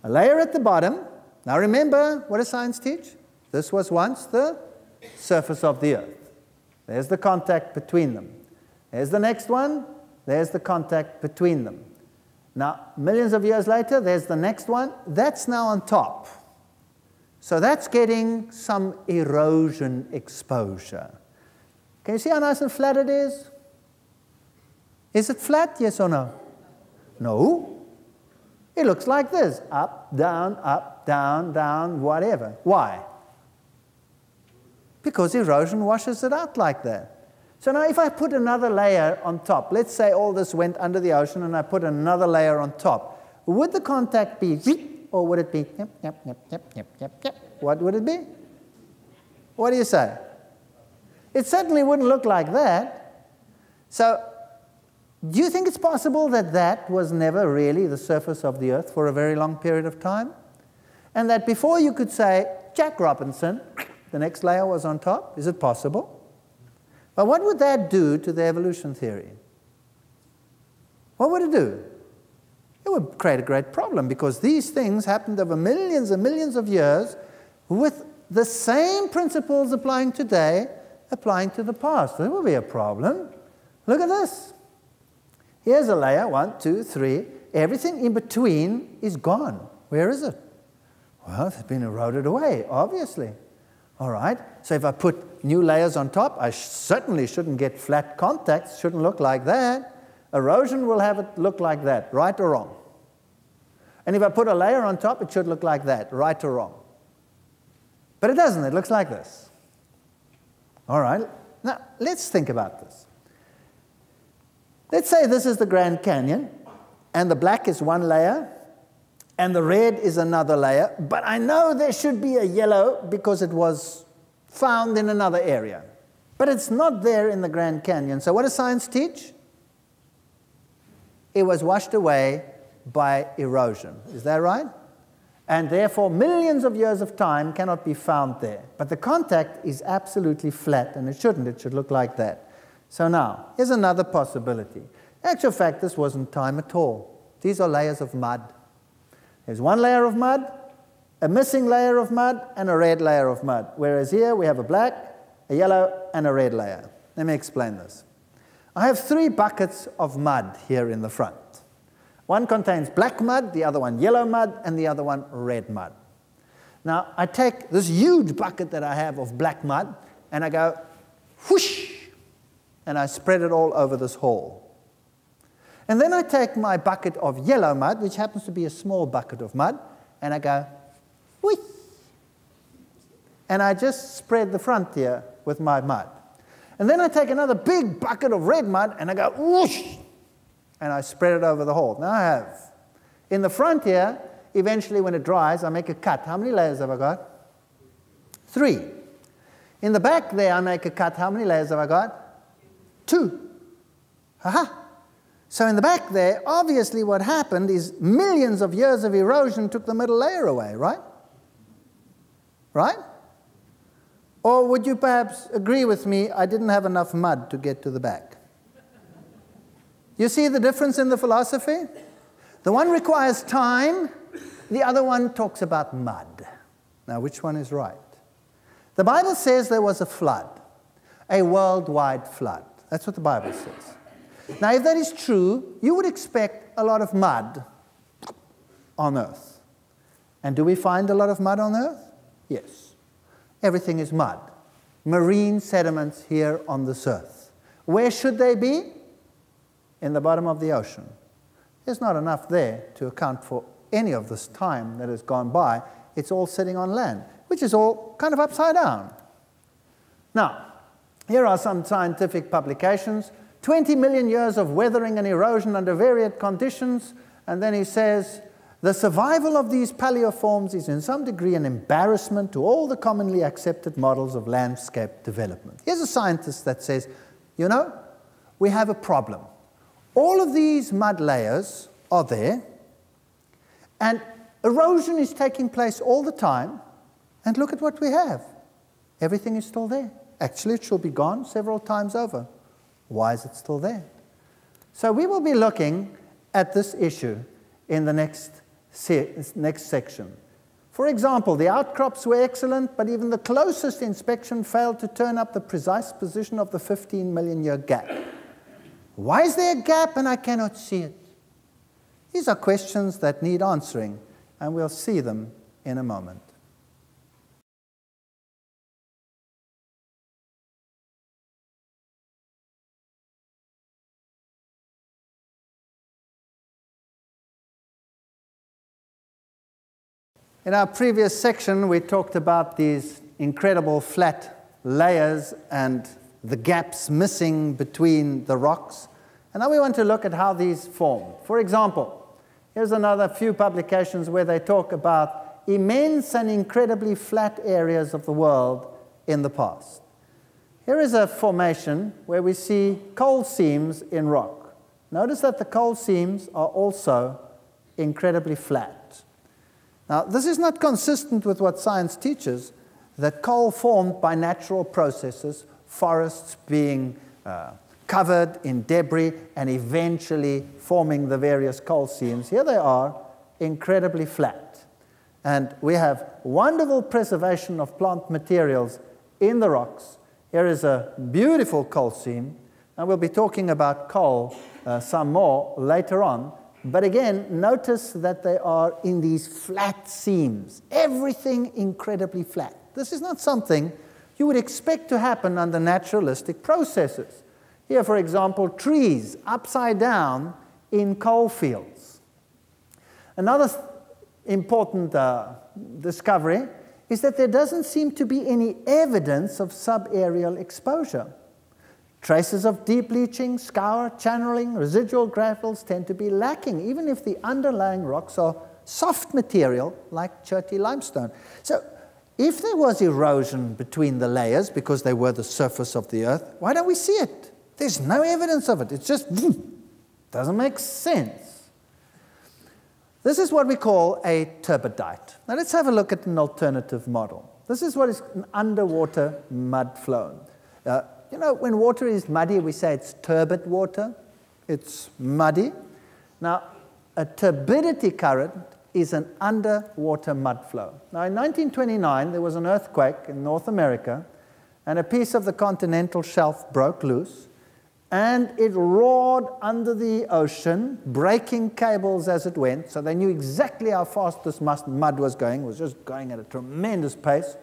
[SPEAKER 1] A layer at the bottom. Now remember, what does science teach? This was once the surface of the earth. There's the contact between them. There's the next one. There's the contact between them. Now, millions of years later, there's the next one. That's now on top. So that's getting some erosion exposure. Can you see how nice and flat it is? Is it flat, yes or no? No. It looks like this up, down, up, down, down, whatever. Why? Because erosion washes it out like that. So now, if I put another layer on top, let's say all this went under the ocean and I put another layer on top, would the contact be or would it be yep, yep, yep, yep, yep, yep, yep? What would it be? What do you say? It certainly wouldn't look like that. So do you think it's possible that that was never really the surface of the earth for a very long period of time? And that before you could say, Jack Robinson, the next layer was on top? Is it possible? But what would that do to the evolution theory? What would it do? It would create a great problem because these things happened over millions and millions of years with the same principles applying today applying to the past. There will be a problem. Look at this. Here's a layer, one, two, three. Everything in between is gone. Where is it? Well, it's been eroded away, obviously. All right, so if I put new layers on top, I certainly shouldn't get flat contacts, shouldn't look like that. Erosion will have it look like that, right or wrong. And if I put a layer on top, it should look like that, right or wrong. But it doesn't, it looks like this. All right, now let's think about this. Let's say this is the Grand Canyon, and the black is one layer, and the red is another layer, but I know there should be a yellow because it was found in another area. But it's not there in the Grand Canyon. So, what does science teach? It was washed away by erosion. Is that right? and therefore millions of years of time cannot be found there. But the contact is absolutely flat, and it shouldn't. It should look like that. So now, here's another possibility. Actual fact, this wasn't time at all. These are layers of mud. There's one layer of mud, a missing layer of mud, and a red layer of mud. Whereas here we have a black, a yellow, and a red layer. Let me explain this. I have three buckets of mud here in the front. One contains black mud, the other one yellow mud, and the other one red mud. Now, I take this huge bucket that I have of black mud, and I go whoosh, and I spread it all over this hall. And then I take my bucket of yellow mud, which happens to be a small bucket of mud, and I go whoosh, and I just spread the front here with my mud. And then I take another big bucket of red mud, and I go whoosh, and I spread it over the hole. Now I have. In the front here, eventually when it dries, I make a cut. How many layers have I got? Three. In the back there, I make a cut. How many layers have I got? Two. Aha. So in the back there, obviously what happened is millions of years of erosion took the middle layer away, right? Right? Or would you perhaps agree with me, I didn't have enough mud to get to the back? You see the difference in the philosophy? The one requires time, the other one talks about mud. Now, which one is right? The Bible says there was a flood, a worldwide flood. That's what the Bible says. Now, if that is true, you would expect a lot of mud on earth. And do we find a lot of mud on earth? Yes. Everything is mud. Marine sediments here on this earth. Where should they be? in the bottom of the ocean. There's not enough there to account for any of this time that has gone by. It's all sitting on land, which is all kind of upside down. Now, here are some scientific publications 20 million years of weathering and erosion under varied conditions. And then he says, the survival of these paleoforms is in some degree an embarrassment to all the commonly accepted models of landscape development. Here's a scientist that says, you know, we have a problem. All of these mud layers are there, and erosion is taking place all the time. And look at what we have. Everything is still there. Actually, it should be gone several times over. Why is it still there? So we will be looking at this issue in the next, se next section. For example, the outcrops were excellent, but even the closest inspection failed to turn up the precise position of the 15 million year gap. Why is there a gap and I cannot see it? These are questions that need answering, and we'll see them in a moment. In our previous section, we talked about these incredible flat layers and the gaps missing between the rocks. And now we want to look at how these form. For example, here's another few publications where they talk about immense and incredibly flat areas of the world in the past. Here is a formation where we see coal seams in rock. Notice that the coal seams are also incredibly flat. Now, this is not consistent with what science teaches, that coal formed by natural processes forests being uh, covered in debris and eventually forming the various coal seams. Here they are, incredibly flat. And we have wonderful preservation of plant materials in the rocks. Here is a beautiful coal seam, and we'll be talking about coal uh, some more later on. But again, notice that they are in these flat seams, everything incredibly flat. This is not something you would expect to happen under naturalistic processes. Here, for example, trees upside down in coal fields. Another important uh, discovery is that there doesn't seem to be any evidence of subaerial exposure. Traces of deep leaching, scour, channeling, residual gravels tend to be lacking, even if the underlying rocks are soft material like Cherty limestone. So if there was erosion between the layers because they were the surface of the earth, why don't we see it? There's no evidence of it. It's just doesn't make sense. This is what we call a turbidite. Now let's have a look at an alternative model. This is what is an underwater mud flow. Uh, you know, when water is muddy, we say it's turbid water. It's muddy. Now, a turbidity current is an underwater mud flow. Now, in 1929, there was an earthquake in North America, and a piece of the continental shelf broke loose, and it roared under the ocean, breaking cables as it went. So they knew exactly how fast this mud was going. It was just going at a tremendous pace.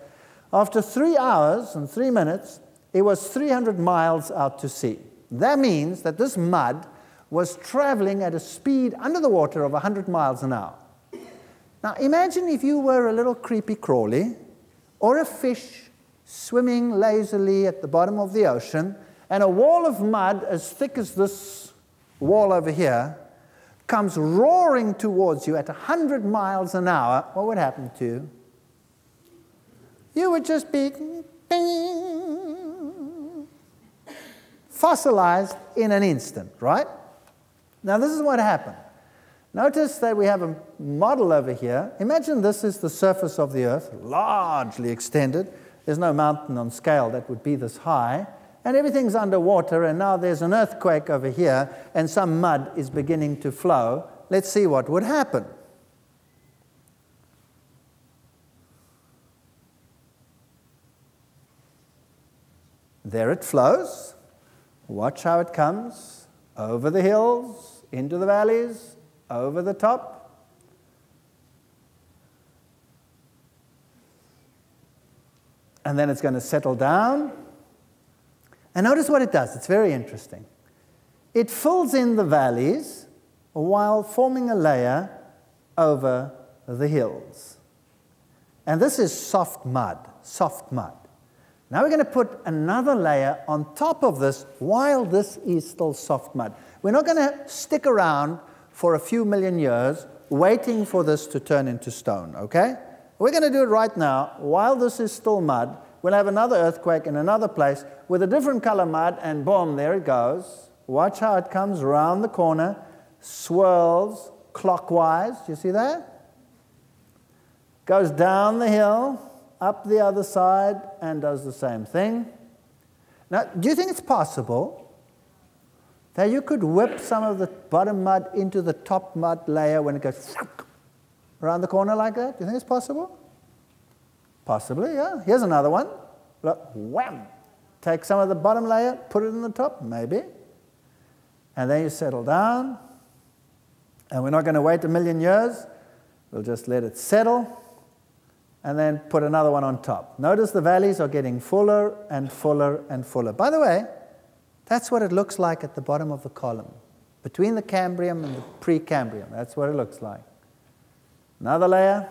[SPEAKER 1] After three hours and three minutes, it was 300 miles out to sea. That means that this mud was traveling at a speed under the water of 100 miles an hour. Now imagine if you were a little creepy crawly or a fish swimming lazily at the bottom of the ocean and a wall of mud as thick as this wall over here comes roaring towards you at 100 miles an hour, what would happen to you? You would just be fossilized in an instant, right? Now, this is what happened. Notice that we have a model over here. Imagine this is the surface of the Earth, largely extended. There's no mountain on scale that would be this high and everything's underwater, and now there's an earthquake over here, and some mud is beginning to flow. Let's see what would happen. There it flows. Watch how it comes over the hills, into the valleys, over the top. And then it's going to settle down and notice what it does. It's very interesting. It fills in the valleys while forming a layer over the hills. And this is soft mud, soft mud. Now we're going to put another layer on top of this while this is still soft mud. We're not going to stick around for a few million years waiting for this to turn into stone, okay? We're going to do it right now while this is still mud We'll have another earthquake in another place with a different color mud, and boom, there it goes. Watch how it comes around the corner, swirls clockwise. Do you see that? Goes down the hill, up the other side, and does the same thing. Now, do you think it's possible that you could whip some of the bottom mud into the top mud layer when it goes around the corner like that? Do you think it's possible? Possibly, yeah. Here's another one. Look, wham! Take some of the bottom layer, put it in the top, maybe. And then you settle down. And we're not going to wait a million years. We'll just let it settle and then put another one on top. Notice the valleys are getting fuller and fuller and fuller. By the way, that's what it looks like at the bottom of the column, between the Cambrian and the Precambrian. That's what it looks like. Another layer,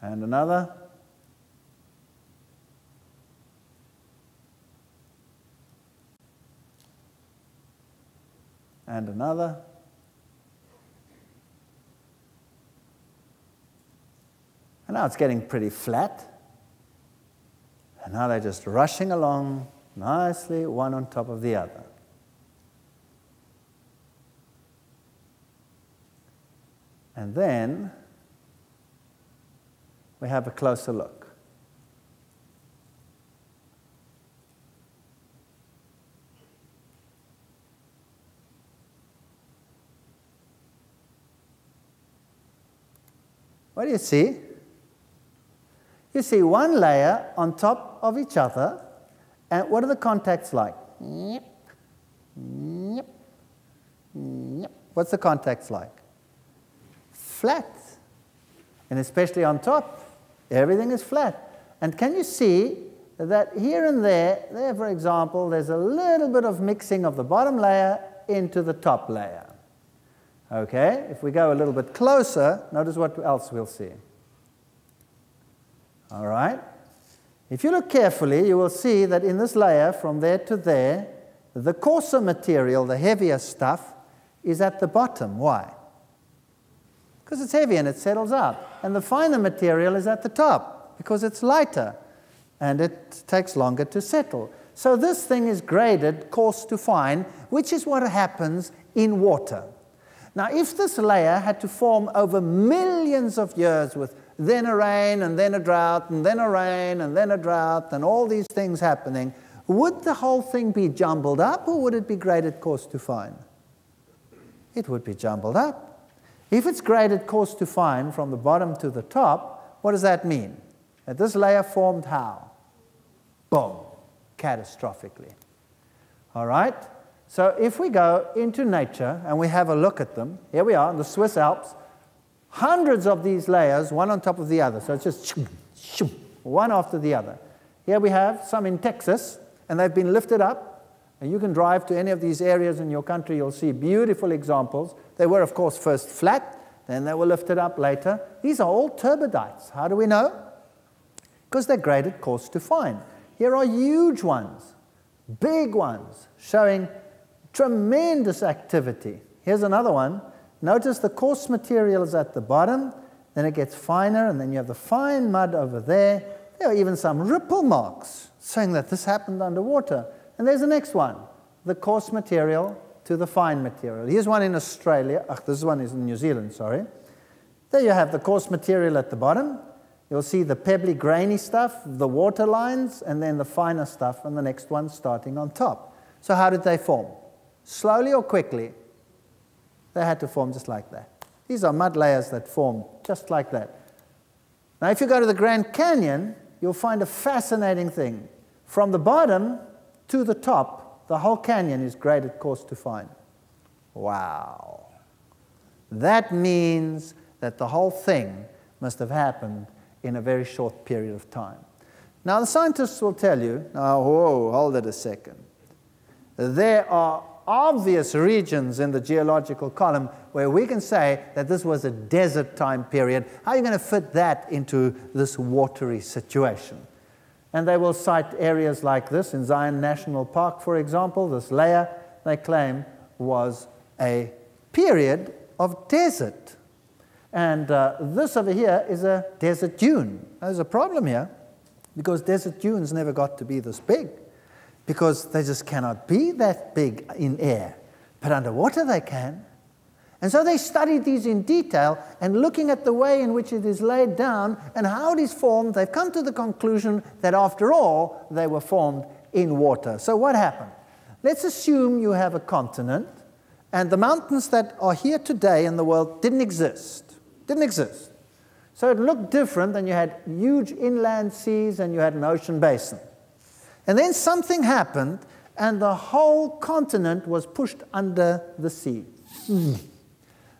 [SPEAKER 1] and another. And another. And now it's getting pretty flat. And now they're just rushing along nicely, one on top of the other. And then we have a closer look. What do you see? You see one layer on top of each other, and what are the contacts like? Yep. Yep. Yep. What's the contacts like? Flat, and especially on top. Everything is flat. And can you see that here and there, there for example, there's a little bit of mixing of the bottom layer into the top layer. Okay, if we go a little bit closer, notice what else we'll see. All right. If you look carefully, you will see that in this layer, from there to there, the coarser material, the heavier stuff, is at the bottom. Why? because it's heavy and it settles up. And the finer material is at the top because it's lighter. and it takes longer to settle. So this thing is graded coarse to fine, which is what happens in water. Now, if this layer had to form over millions of years with then a rain and then a drought and then a rain and then a drought and all these things happening, would the whole thing be jumbled up or would it be graded coarse to fine? It would be jumbled up. If it's graded coarse to fine from the bottom to the top, what does that mean? That this layer formed how? Boom, catastrophically. All right? So if we go into nature and we have a look at them, here we are in the Swiss Alps, hundreds of these layers, one on top of the other. So it's just shoom, shoom, one after the other. Here we have some in Texas, and they've been lifted up. And you can drive to any of these areas in your country, you'll see beautiful examples. They were, of course, first flat, then they were lifted up later. These are all turbidites. How do we know? Because they're graded coarse to fine. Here are huge ones, big ones, showing tremendous activity. Here's another one. Notice the coarse material is at the bottom, then it gets finer, and then you have the fine mud over there. There are even some ripple marks saying that this happened underwater. And there's the next one the coarse material to the fine material. Here's one in Australia. Ach, this one is in New Zealand, sorry. There you have the coarse material at the bottom. You'll see the pebbly, grainy stuff, the water lines, and then the finer stuff, and the next one starting on top. So, how did they form? Slowly or quickly? They had to form just like that. These are mud layers that form just like that. Now, if you go to the Grand Canyon, you'll find a fascinating thing. From the bottom to the top, the whole canyon is graded coarse to fine. Wow. That means that the whole thing must have happened in a very short period of time. Now, the scientists will tell you, now, whoa, hold it a second. There are obvious regions in the geological column where we can say that this was a desert time period. How are you going to fit that into this watery situation? And they will cite areas like this in Zion National Park, for example. This layer, they claim, was a period of desert. And uh, this over here is a desert dune. There's a problem here because desert dunes never got to be this big because they just cannot be that big in air. But underwater they can. And so they studied these in detail, and looking at the way in which it is laid down and how it is formed, they've come to the conclusion that after all, they were formed in water. So what happened? Let's assume you have a continent, and the mountains that are here today in the world didn't exist. Didn't exist. So it looked different, and you had huge inland seas and you had an ocean basin. And then something happened, and the whole continent was pushed under the sea.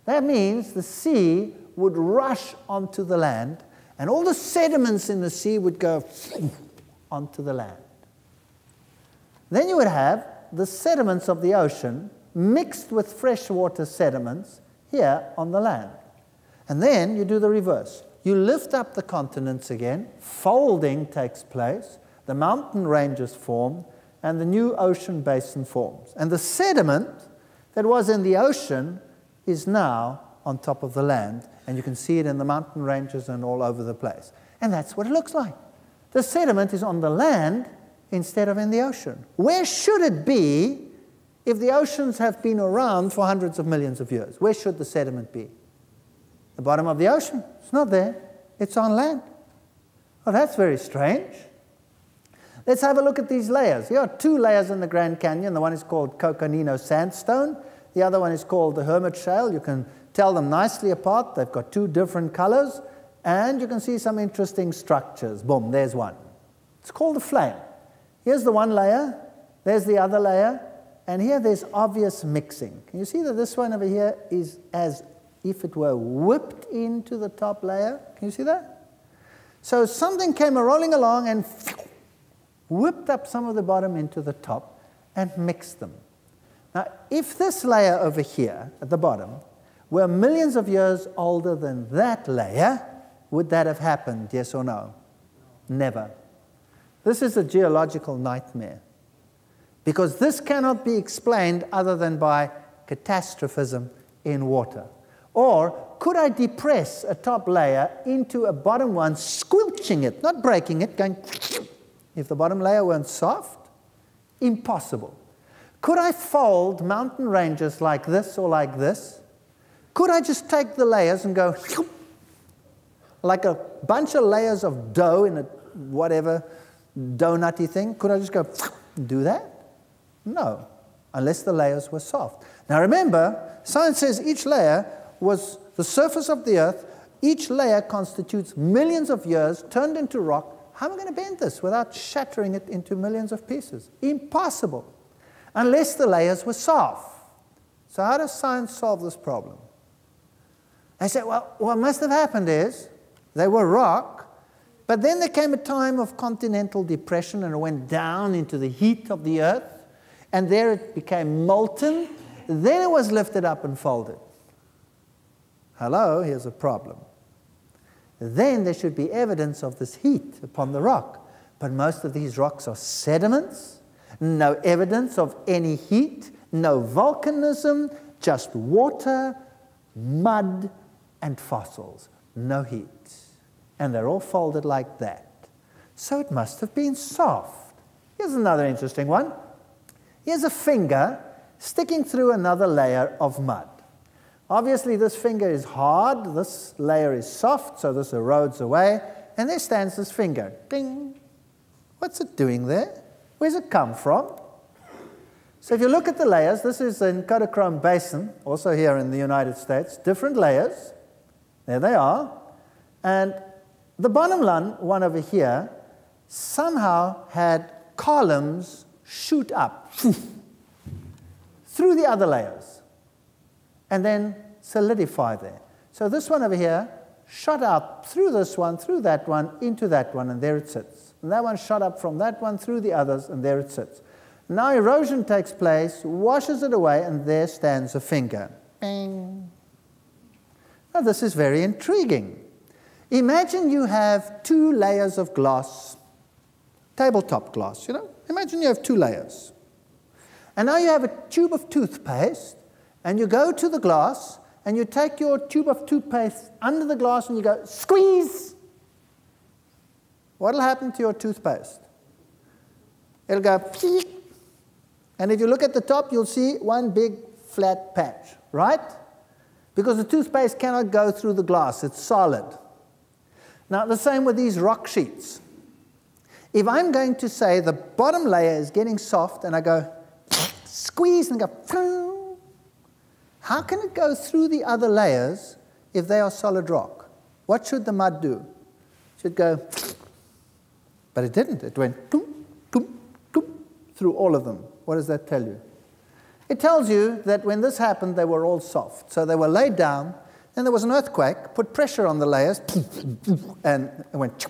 [SPEAKER 1] That means the sea would rush onto the land, and all the sediments in the sea would go onto the land. Then you would have the sediments of the ocean mixed with freshwater sediments here on the land. And then you do the reverse. You lift up the continents again, folding takes place, the mountain ranges form, and the new ocean basin forms. And the sediment that was in the ocean is now on top of the land, and you can see it in the mountain ranges and all over the place. And that's what it looks like. The sediment is on the land instead of in the ocean. Where should it be if the oceans have been around for hundreds of millions of years? Where should the sediment be? The bottom of the ocean. It's not there, it's on land. Well, that's very strange. Let's have a look at these layers. Here are two layers in the Grand Canyon. The one is called Coconino Sandstone. The other one is called the Hermit Shale. You can tell them nicely apart. They've got two different colors. And you can see some interesting structures. Boom, there's one. It's called a flame. Here's the one layer. There's the other layer. And here there's obvious mixing. Can you see that this one over here is as if it were whipped into the top layer? Can you see that? So something came rolling along and whipped up some of the bottom into the top, and mixed them. Now, if this layer over here at the bottom were millions of years older than that layer, would that have happened, yes or no? Never. This is a geological nightmare because this cannot be explained other than by catastrophism in water. Or could I depress a top layer into a bottom one, squelching it, not breaking it, going if the bottom layer weren't soft? Impossible. Could I fold mountain ranges like this or like this? Could I just take the layers and go like a bunch of layers of dough in a whatever donutty thing? Could I just go do that? No, unless the layers were soft. Now remember, science says each layer was the surface of the earth. Each layer constitutes millions of years turned into rock. How am I going to bend this without shattering it into millions of pieces? Impossible, unless the layers were soft. So, how does science solve this problem? I said, well, what must have happened is they were rock, but then there came a time of continental depression and it went down into the heat of the earth, and there it became molten. Then it was lifted up and folded. Hello, here's a problem. Then there should be evidence of this heat upon the rock. But most of these rocks are sediments, no evidence of any heat, no volcanism, just water, mud, and fossils, no heat. And they're all folded like that. So it must have been soft. Here's another interesting one. Here's a finger sticking through another layer of mud. Obviously, this finger is hard, this layer is soft, so this erodes away, and there stands this finger. Ding! What's it doing there? Where's it come from? So if you look at the layers, this is in Kodachrome Basin, also here in the United States, different layers. There they are. And the bottom one over here somehow had columns shoot up through the other layers and then solidify there. So this one over here shot up through this one, through that one, into that one, and there it sits. And that one shot up from that one through the others, and there it sits. Now erosion takes place, washes it away, and there stands a finger. Bing. Now, this is very intriguing. Imagine you have two layers of glass, tabletop glass, you know? Imagine you have two layers. And now you have a tube of toothpaste, and you go to the glass, and you take your tube of toothpaste under the glass, and you go, squeeze! What'll happen to your toothpaste? It'll go, peek. And if you look at the top, you'll see one big flat patch, right? because the toothpaste cannot go through the glass, it's solid. Now, the same with these rock sheets. If I'm going to say the bottom layer is getting soft and I go squeeze and go, how can it go through the other layers if they are solid rock? What should the mud do? It should go, but it didn't. It went through all of them. What does that tell you? It tells you that when this happened, they were all soft. So they were laid down, then there was an earthquake, put pressure on the layers, and it went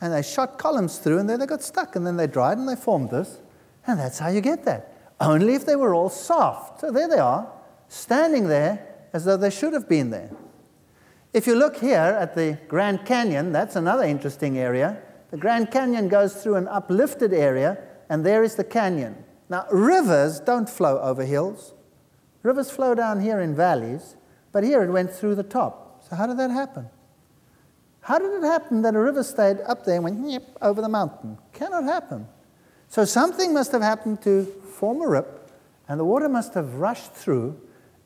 [SPEAKER 1] and they shot columns through, and then they got stuck, and then they dried, and they formed this. And that's how you get that. Only if they were all soft. So there they are, standing there as though they should have been there. If you look here at the Grand Canyon, that's another interesting area. The Grand Canyon goes through an uplifted area, and there is the canyon. Now, rivers don't flow over hills. Rivers flow down here in valleys, but here it went through the top. So, how did that happen? How did it happen that a river stayed up there and went over the mountain? Cannot happen. So, something must have happened to form a rip, and the water must have rushed through,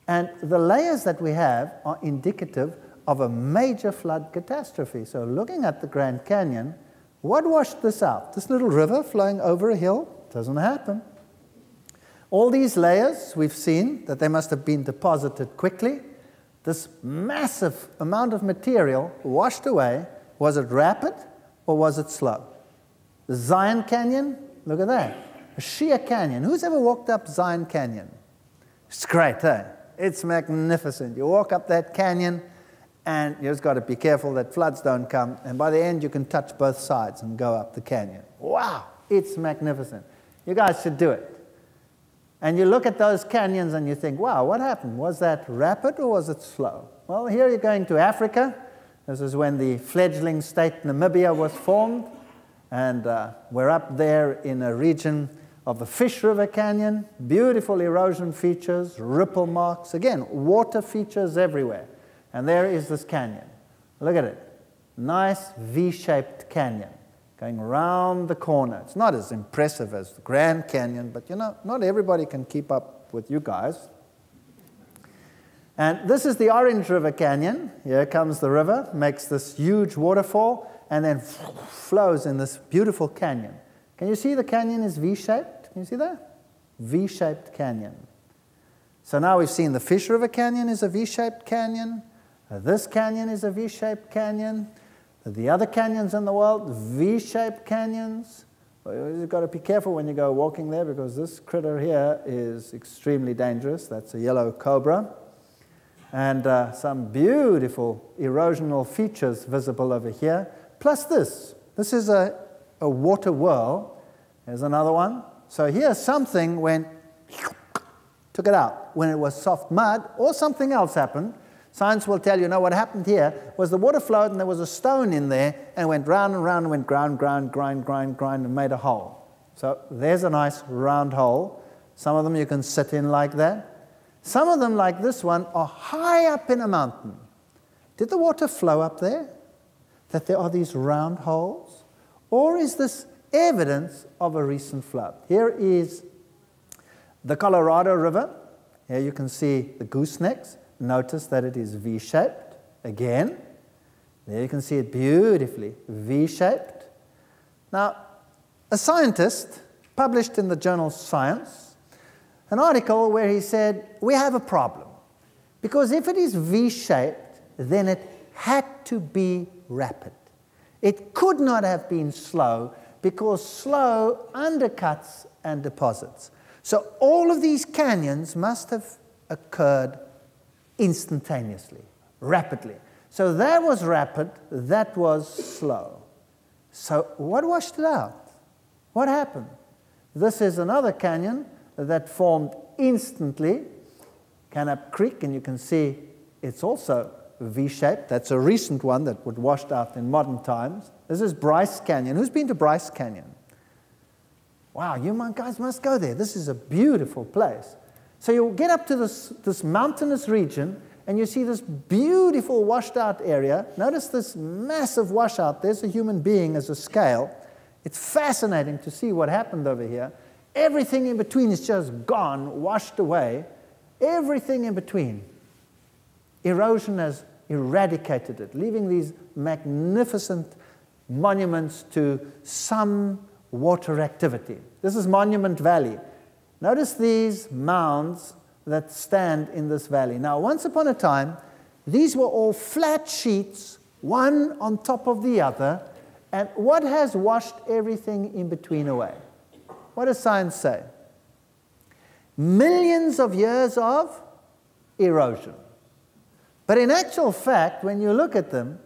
[SPEAKER 1] and the layers that we have are indicative of a major flood catastrophe. So, looking at the Grand Canyon, what washed this out? This little river flowing over a hill? Doesn't happen. All these layers, we've seen that they must have been deposited quickly. This massive amount of material washed away, was it rapid or was it slow? The Zion Canyon, look at that. A sheer canyon. Who's ever walked up Zion Canyon? It's great, eh? It's magnificent. You walk up that canyon, and you just got to be careful that floods don't come. And by the end, you can touch both sides and go up the canyon. Wow, it's magnificent. You guys should do it. And you look at those canyons and you think, wow, what happened? Was that rapid or was it slow? Well, here you're going to Africa. This is when the fledgling state Namibia was formed. And uh, we're up there in a region of the Fish River Canyon. Beautiful erosion features, ripple marks. Again, water features everywhere. And there is this canyon. Look at it. Nice V shaped canyon. going round the corner. It's not as impressive as the Grand Canyon, but you know, not everybody can keep up with you guys. And this is the Orange River Canyon. Here comes the river, makes this huge waterfall, and then flows in this beautiful canyon. Can you see the canyon is V shaped? Can you see that? V shaped canyon. So now we've seen the Fish River Canyon is a V shaped canyon. This canyon is a V shaped canyon. The other canyons in the world, V shaped canyons. You've got to be careful when you go walking there because this critter here is extremely dangerous. That's a yellow cobra. And uh, some beautiful erosional features visible over here. Plus this. This is a, a water whirl. There's another one. So here something went, took it out when it was soft mud, or something else happened Science will tell you, no, what happened here was the water flowed and there was a stone in there and it went round and round and went grind, grind, grind, grind, grind and made a hole. So there's a nice round hole. Some of them you can sit in like that. Some of them, like this one, are high up in a mountain. Did the water flow up there? That there are these round holes? Or is this evidence of a recent flood? Here is the Colorado River. Here you can see the goosenecks. Notice that it is V-shaped again. There you can see it beautifully, V-shaped. Now, a scientist published in the journal Science an article where he said, we have a problem. Because if it is V-shaped, then it had to be rapid. It could not have been slow because slow undercuts and deposits. So all of these canyons must have occurred instantaneously, rapidly. So that was rapid, that was slow. So what washed it out? What happened? This is another canyon that formed instantly, Kanab Creek, and you can see it's also V-shaped. That's a recent one that would washed out in modern times. This is Bryce Canyon. Who's been to Bryce Canyon? Wow, you guys must go there. This is a beautiful place. So you get up to this, this mountainous region and you see this beautiful washed out area. Notice this massive washout. There's a human being as a scale. It's fascinating to see what happened over here. Everything in between is just gone, washed away. Everything in between. Erosion has eradicated it, leaving these magnificent monuments to some water activity. This is Monument Valley. Notice these mounds that stand in this valley. Now, once upon a time, these were all flat sheets, one on top of the other, and what has washed everything in between away? What does science say? Millions of years of erosion. But in actual fact, when you look at them,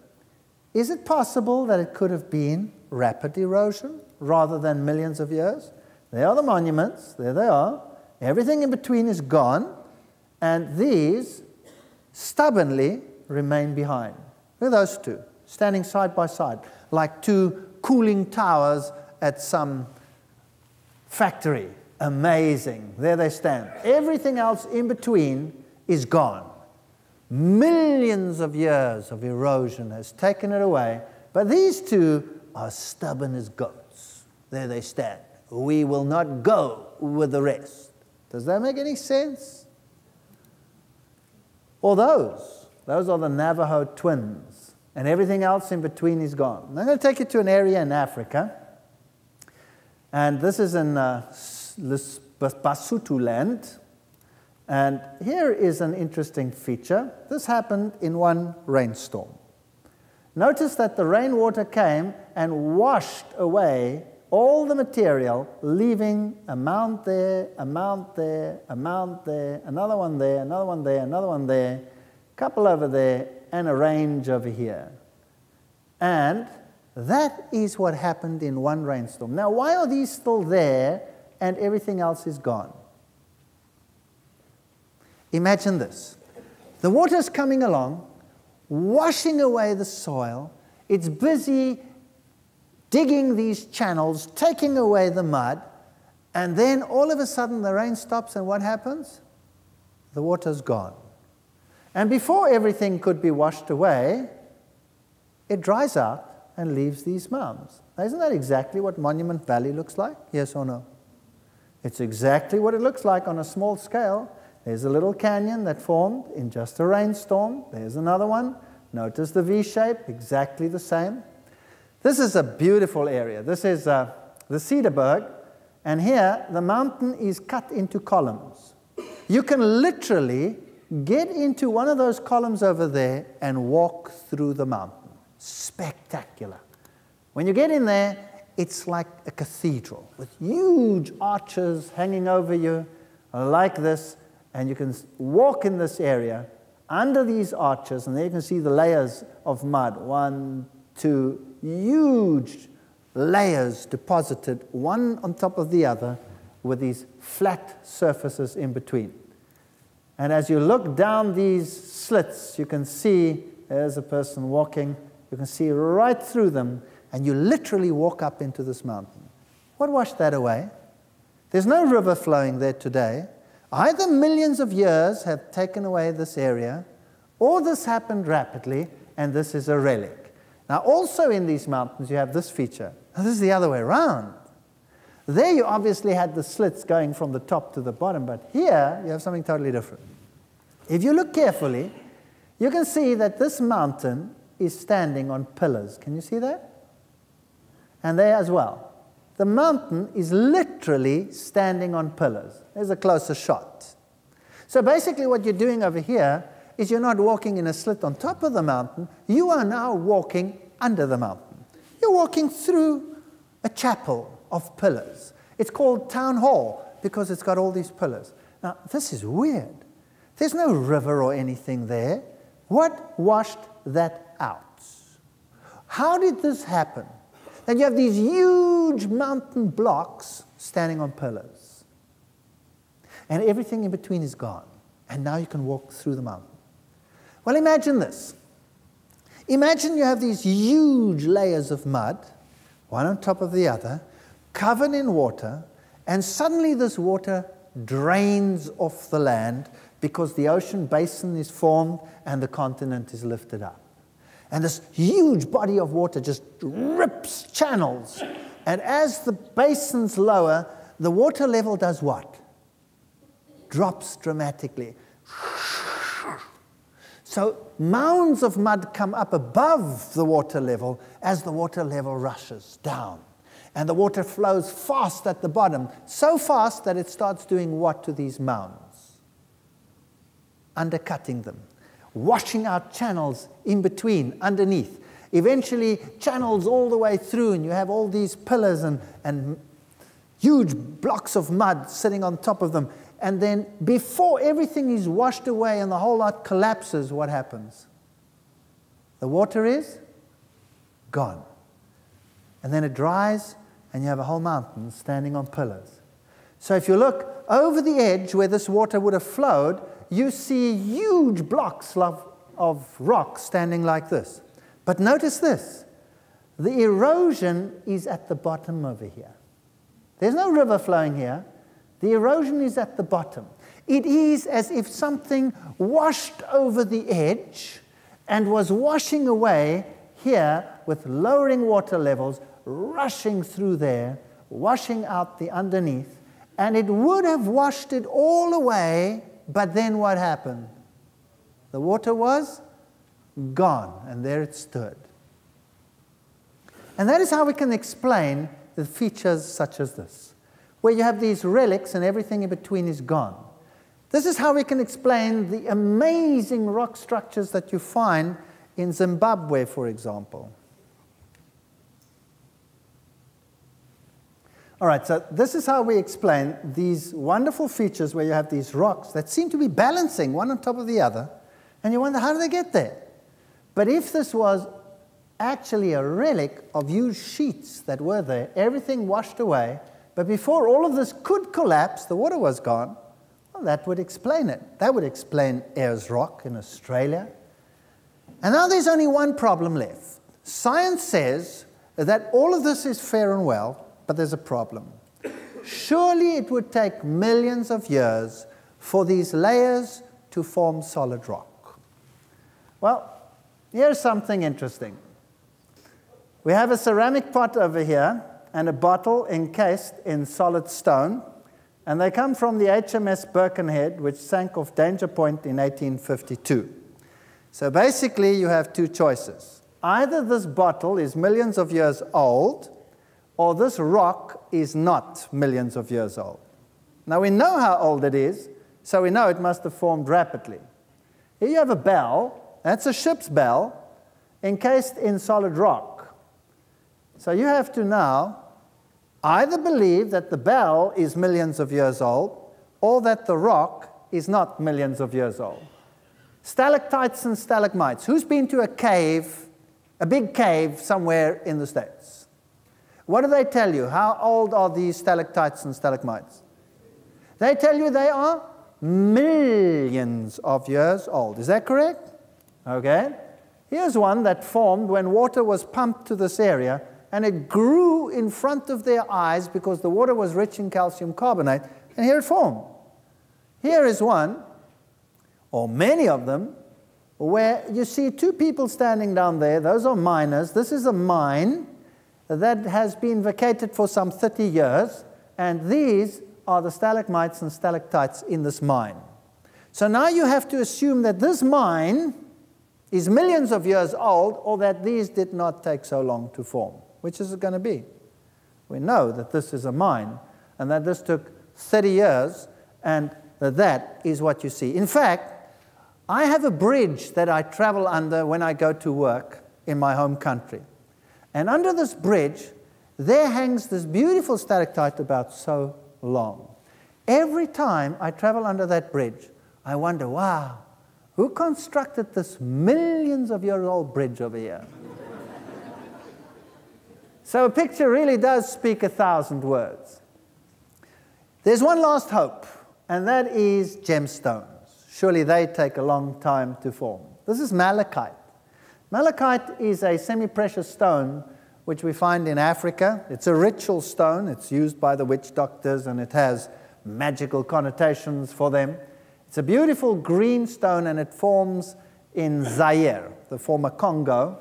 [SPEAKER 1] is it possible that it could have been rapid erosion rather than millions of years? They are the monuments, there they are. Everything in between is gone, and these stubbornly remain behind. Look at those two, standing side by side, like two cooling towers at some factory. Amazing. There they stand. Everything else in between is gone. Millions of years of erosion has taken it away, but these two are stubborn as goats. There they stand we will not go with the rest. Does that make any sense? Or those. Those are the Navajo twins. And everything else in between is gone. I'm going to take you to an area in Africa. And this is in uh, Basotho land. And here is an interesting feature. This happened in one rainstorm. Notice that the rainwater came and washed away all the material, leaving a mount there, a mount there, a mount there, another one there, another one there, another one there, a couple over there, and a range over here. And that is what happened in one rainstorm. Now, why are these still there and everything else is gone? Imagine this the water's coming along, washing away the soil, it's busy digging these channels, taking away the mud, and then all of a sudden the rain stops, and what happens? The water's gone. And before everything could be washed away, it dries out and leaves these mounds. Now, isn't that exactly what Monument Valley looks like? Yes or no? It's exactly what it looks like on a small scale. There's a little canyon that formed in just a rainstorm. There's another one. Notice the V shape, exactly the same. This is a beautiful area. This is uh, the Cederberg, and here the mountain is cut into columns. You can literally get into one of those columns over there and walk through the mountain. Spectacular. When you get in there, it's like a cathedral with huge arches hanging over you, like this, and you can walk in this area under these arches, and there you can see the layers of mud one, two, huge layers deposited one on top of the other with these flat surfaces in between. And as you look down these slits, you can see there's a person walking. You can see right through them, and you literally walk up into this mountain. What washed that away? There's no river flowing there today. Either millions of years have taken away this area, or this happened rapidly, and this is a relic. Now, also in these mountains, you have this feature. Now, this is the other way around. There, you obviously had the slits going from the top to the bottom, but here, you have something totally different. If you look carefully, you can see that this mountain is standing on pillars. Can you see that? And there as well. The mountain is literally standing on pillars. There's a closer shot. So basically, what you're doing over here is you're not walking in a slit on top of the mountain, you are now walking under the mountain. You're walking through a chapel of pillars. It's called Town Hall because it's got all these pillars. Now, this is weird. There's no river or anything there. What washed that out? How did this happen? And you have these huge mountain blocks standing on pillars. And everything in between is gone. And now you can walk through the mountain. Well, imagine this. Imagine you have these huge layers of mud, one on top of the other, covered in water, and suddenly this water drains off the land because the ocean basin is formed and the continent is lifted up. And this huge body of water just rips channels. And as the basin's lower, the water level does what? Drops dramatically. So mounds of mud come up above the water level as the water level rushes down. And the water flows fast at the bottom, so fast that it starts doing what to these mounds? Undercutting them, washing out channels in between, underneath. Eventually, channels all the way through, and you have all these pillars and, and huge blocks of mud sitting on top of them. And then before everything is washed away and the whole lot collapses, what happens? The water is gone. And then it dries, and you have a whole mountain standing on pillars. So if you look over the edge where this water would have flowed, you see huge blocks of, of rock standing like this. But notice this the erosion is at the bottom over here. There's no river flowing here. The erosion is at the bottom. It is as if something washed over the edge and was washing away here with lowering water levels, rushing through there, washing out the underneath. And it would have washed it all away, but then what happened? The water was gone, and there it stood. And that is how we can explain the features such as this where you have these relics and everything in between is gone. This is how we can explain the amazing rock structures that you find in Zimbabwe, for example. All right, so this is how we explain these wonderful features where you have these rocks that seem to be balancing one on top of the other, and you wonder how do they get there? But if this was actually a relic of huge sheets that were there, everything washed away, but before all of this could collapse, the water was gone. Well, that would explain it. That would explain Ayers Rock in Australia. And now there's only one problem left. Science says that all of this is fair and well, but there's a problem. Surely it would take millions of years for these layers to form solid rock. Well, here's something interesting. We have a ceramic pot over here and a bottle encased in solid stone. And they come from the HMS Birkenhead, which sank off Danger Point in 1852. So basically, you have two choices. Either this bottle is millions of years old, or this rock is not millions of years old. Now, we know how old it is, so we know it must have formed rapidly. Here you have a bell, that's a ship's bell, encased in solid rock. So you have to now either believe that the bell is millions of years old or that the rock is not millions of years old. Stalactites and stalagmites. Who's been to a cave, a big cave somewhere in the States? What do they tell you? How old are these stalactites and stalagmites? They tell you they are millions of years old. Is that correct? Okay. Here's one that formed when water was pumped to this area and it grew in front of their eyes because the water was rich in calcium carbonate, and here it formed. Here is one, or many of them, where you see two people standing down there. Those are miners. This is a mine that has been vacated for some 30 years, and these are the stalagmites and stalactites in this mine. So now you have to assume that this mine is millions of years old, or that these did not take so long to form. Which is it going to be? We know that this is a mine and that this took 30 years and that that is what you see. In fact, I have a bridge that I travel under when I go to work in my home country. And under this bridge, there hangs this beautiful stalactite about so long. Every time I travel under that bridge, I wonder, wow, who constructed this millions of year old bridge over here? So a picture really does speak a thousand words. There's one last hope, and that is gemstones. Surely they take a long time to form. This is malachite. Malachite is a semi precious stone which we find in Africa. It's a ritual stone, it's used by the witch doctors, and it has magical connotations for them. It's a beautiful green stone, and it forms in Zaire, the former Congo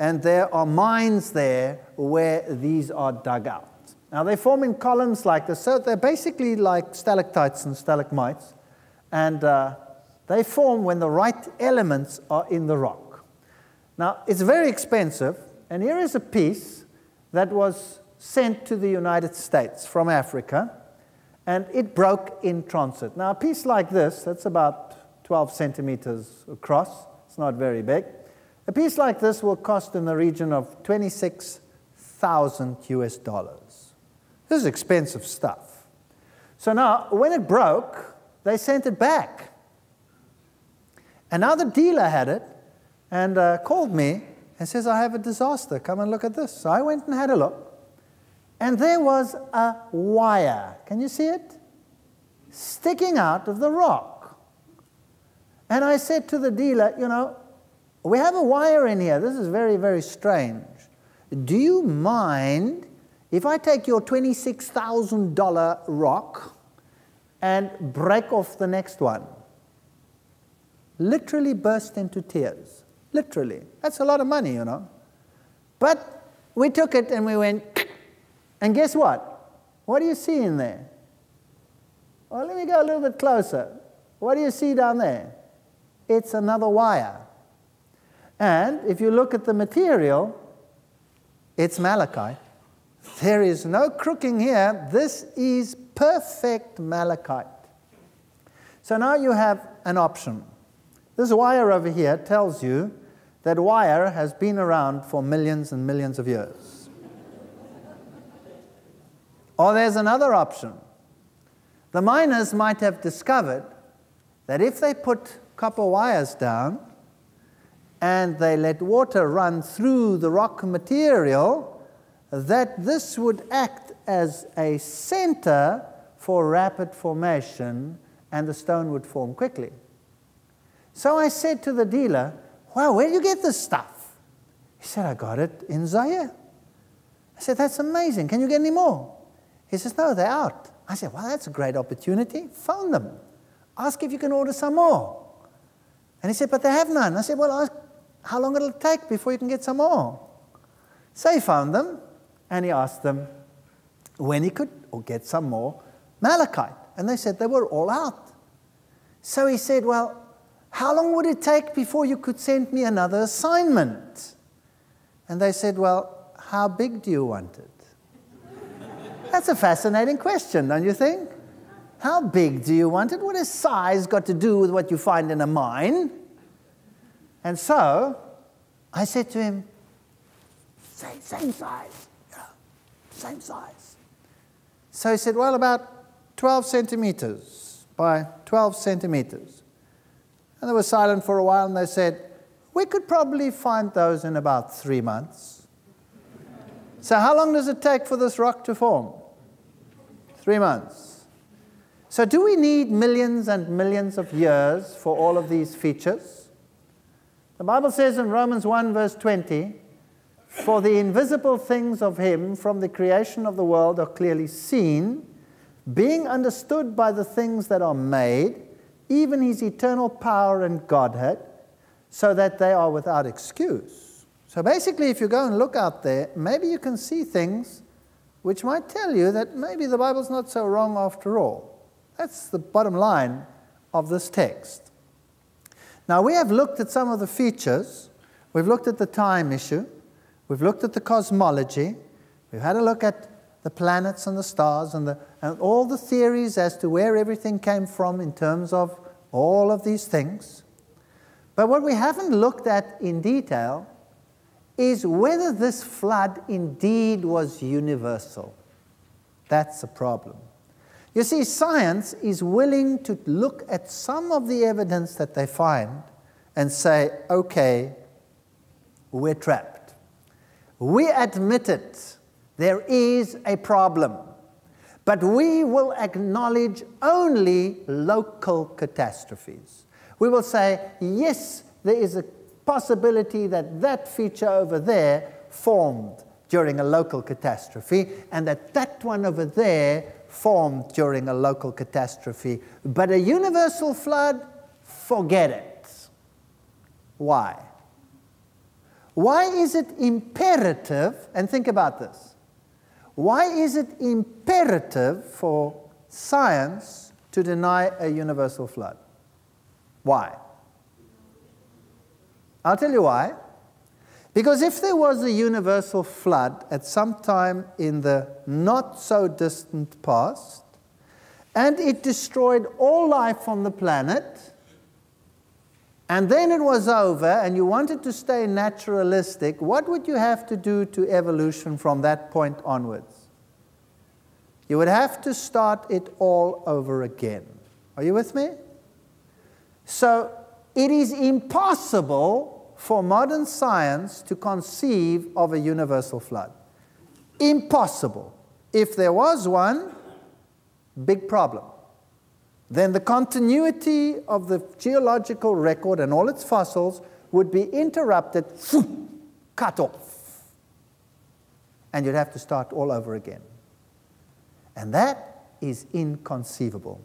[SPEAKER 1] and there are mines there where these are dug out. Now, they form in columns like this, so they're basically like stalactites and stalagmites, and uh, they form when the right elements are in the rock. Now, it's very expensive, and here is a piece that was sent to the United States from Africa, and it broke in transit. Now, a piece like this, that's about 12 centimeters across, it's not very big. A piece like this will cost in the region of 26,000 US dollars. This is expensive stuff. So now, when it broke, they sent it back. The dealer had it and uh, called me and says, I have a disaster. Come and look at this. So I went and had a look. And there was a wire. Can you see it? Sticking out of the rock. And I said to the dealer, you know, we have a wire in here. This is very, very strange. Do you mind if I take your $26,000 rock and break off the next one? Literally burst into tears. Literally. That's a lot of money, you know. But we took it and we went, and guess what? What do you see in there? Well, let me go a little bit closer. What do you see down there? It's another wire. And if you look at the material, it's malachite. There is no crooking here. This is perfect malachite. So now you have an option. This wire over here tells you that wire has been around for millions and millions of years. or there's another option. The miners might have discovered that if they put copper wires down, and they let water run through the rock material, that this would act as a center for rapid formation and the stone would form quickly. So I said to the dealer, Wow, where do you get this stuff? He said, I got it in Zaire. I said, That's amazing. Can you get any more? He says, No, they're out. I said, Well, that's a great opportunity. Phone them. Ask if you can order some more. And he said, But they have none. I said, Well, ask how long it'll take before you can get some more. So he found them and he asked them when he could get some more malachite. And they said they were all out. So he said, Well, how long would it take before you could send me another assignment? And they said, Well, how big do you want it? That's a fascinating question, don't you think? How big do you want it? What has size got to do with what you find in a mine? And so I said to him, same, same size, yeah, same size. So he said, well, about 12 centimeters by 12 centimeters. And they were silent for a while and they said, we could probably find those in about three months. so, how long does it take for this rock to form? Three months. So, do we need millions and millions of years for all of these features? The Bible says in Romans 1, verse 20, For the invisible things of Him from the creation of the world are clearly seen, being understood by the things that are made, even His eternal power and Godhead, so that they are without excuse. So basically, if you go and look out there, maybe you can see things which might tell you that maybe the Bible's not so wrong after all. That's the bottom line of this text. Now, we have looked at some of the features. We've looked at the time issue. We've looked at the cosmology. We've had a look at the planets and the stars and, the, and all the theories as to where everything came from in terms of all of these things. But what we haven't looked at in detail is whether this flood indeed was universal. That's a problem. You see, science is willing to look at some of the evidence that they find and say, okay, we're trapped. We admit it. There is a problem. But we will acknowledge only local catastrophes. We will say, yes, there is a possibility that that feature over there formed during a local catastrophe and that that one over there formed during a local catastrophe. But a universal flood, forget it. Why? Why is it imperative, and think about this, why is it imperative for science to deny a universal flood? Why? I'll tell you why. Because if there was a universal flood at some time in the not so distant past, and it destroyed all life on the planet, and then it was over, and you wanted to stay naturalistic, what would you have to do to evolution from that point onwards? You would have to start it all over again. Are you with me? So it is impossible for modern science to conceive of a universal flood. Impossible. If there was one, big problem. Then the continuity of the geological record and all its fossils would be interrupted, cut off. And you'd have to start all over again. And that is inconceivable.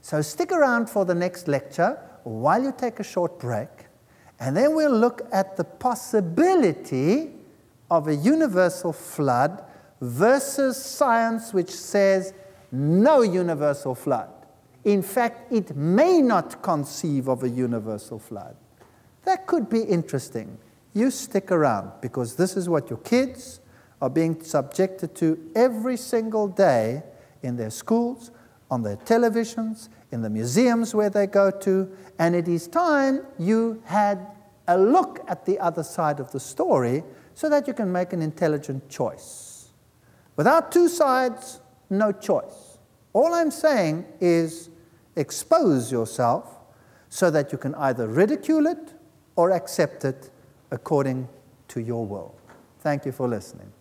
[SPEAKER 1] So stick around for the next lecture while you take a short break, and then we'll look at the possibility of a universal flood versus science which says no universal flood. In fact, it may not conceive of a universal flood. That could be interesting. You stick around because this is what your kids are being subjected to every single day in their schools, on their televisions, in the museums where they go to, and it is time you had a look at the other side of the story so that you can make an intelligent choice. Without two sides, no choice. All I'm saying is expose yourself so that you can either ridicule it or accept it according to your will. Thank you for listening.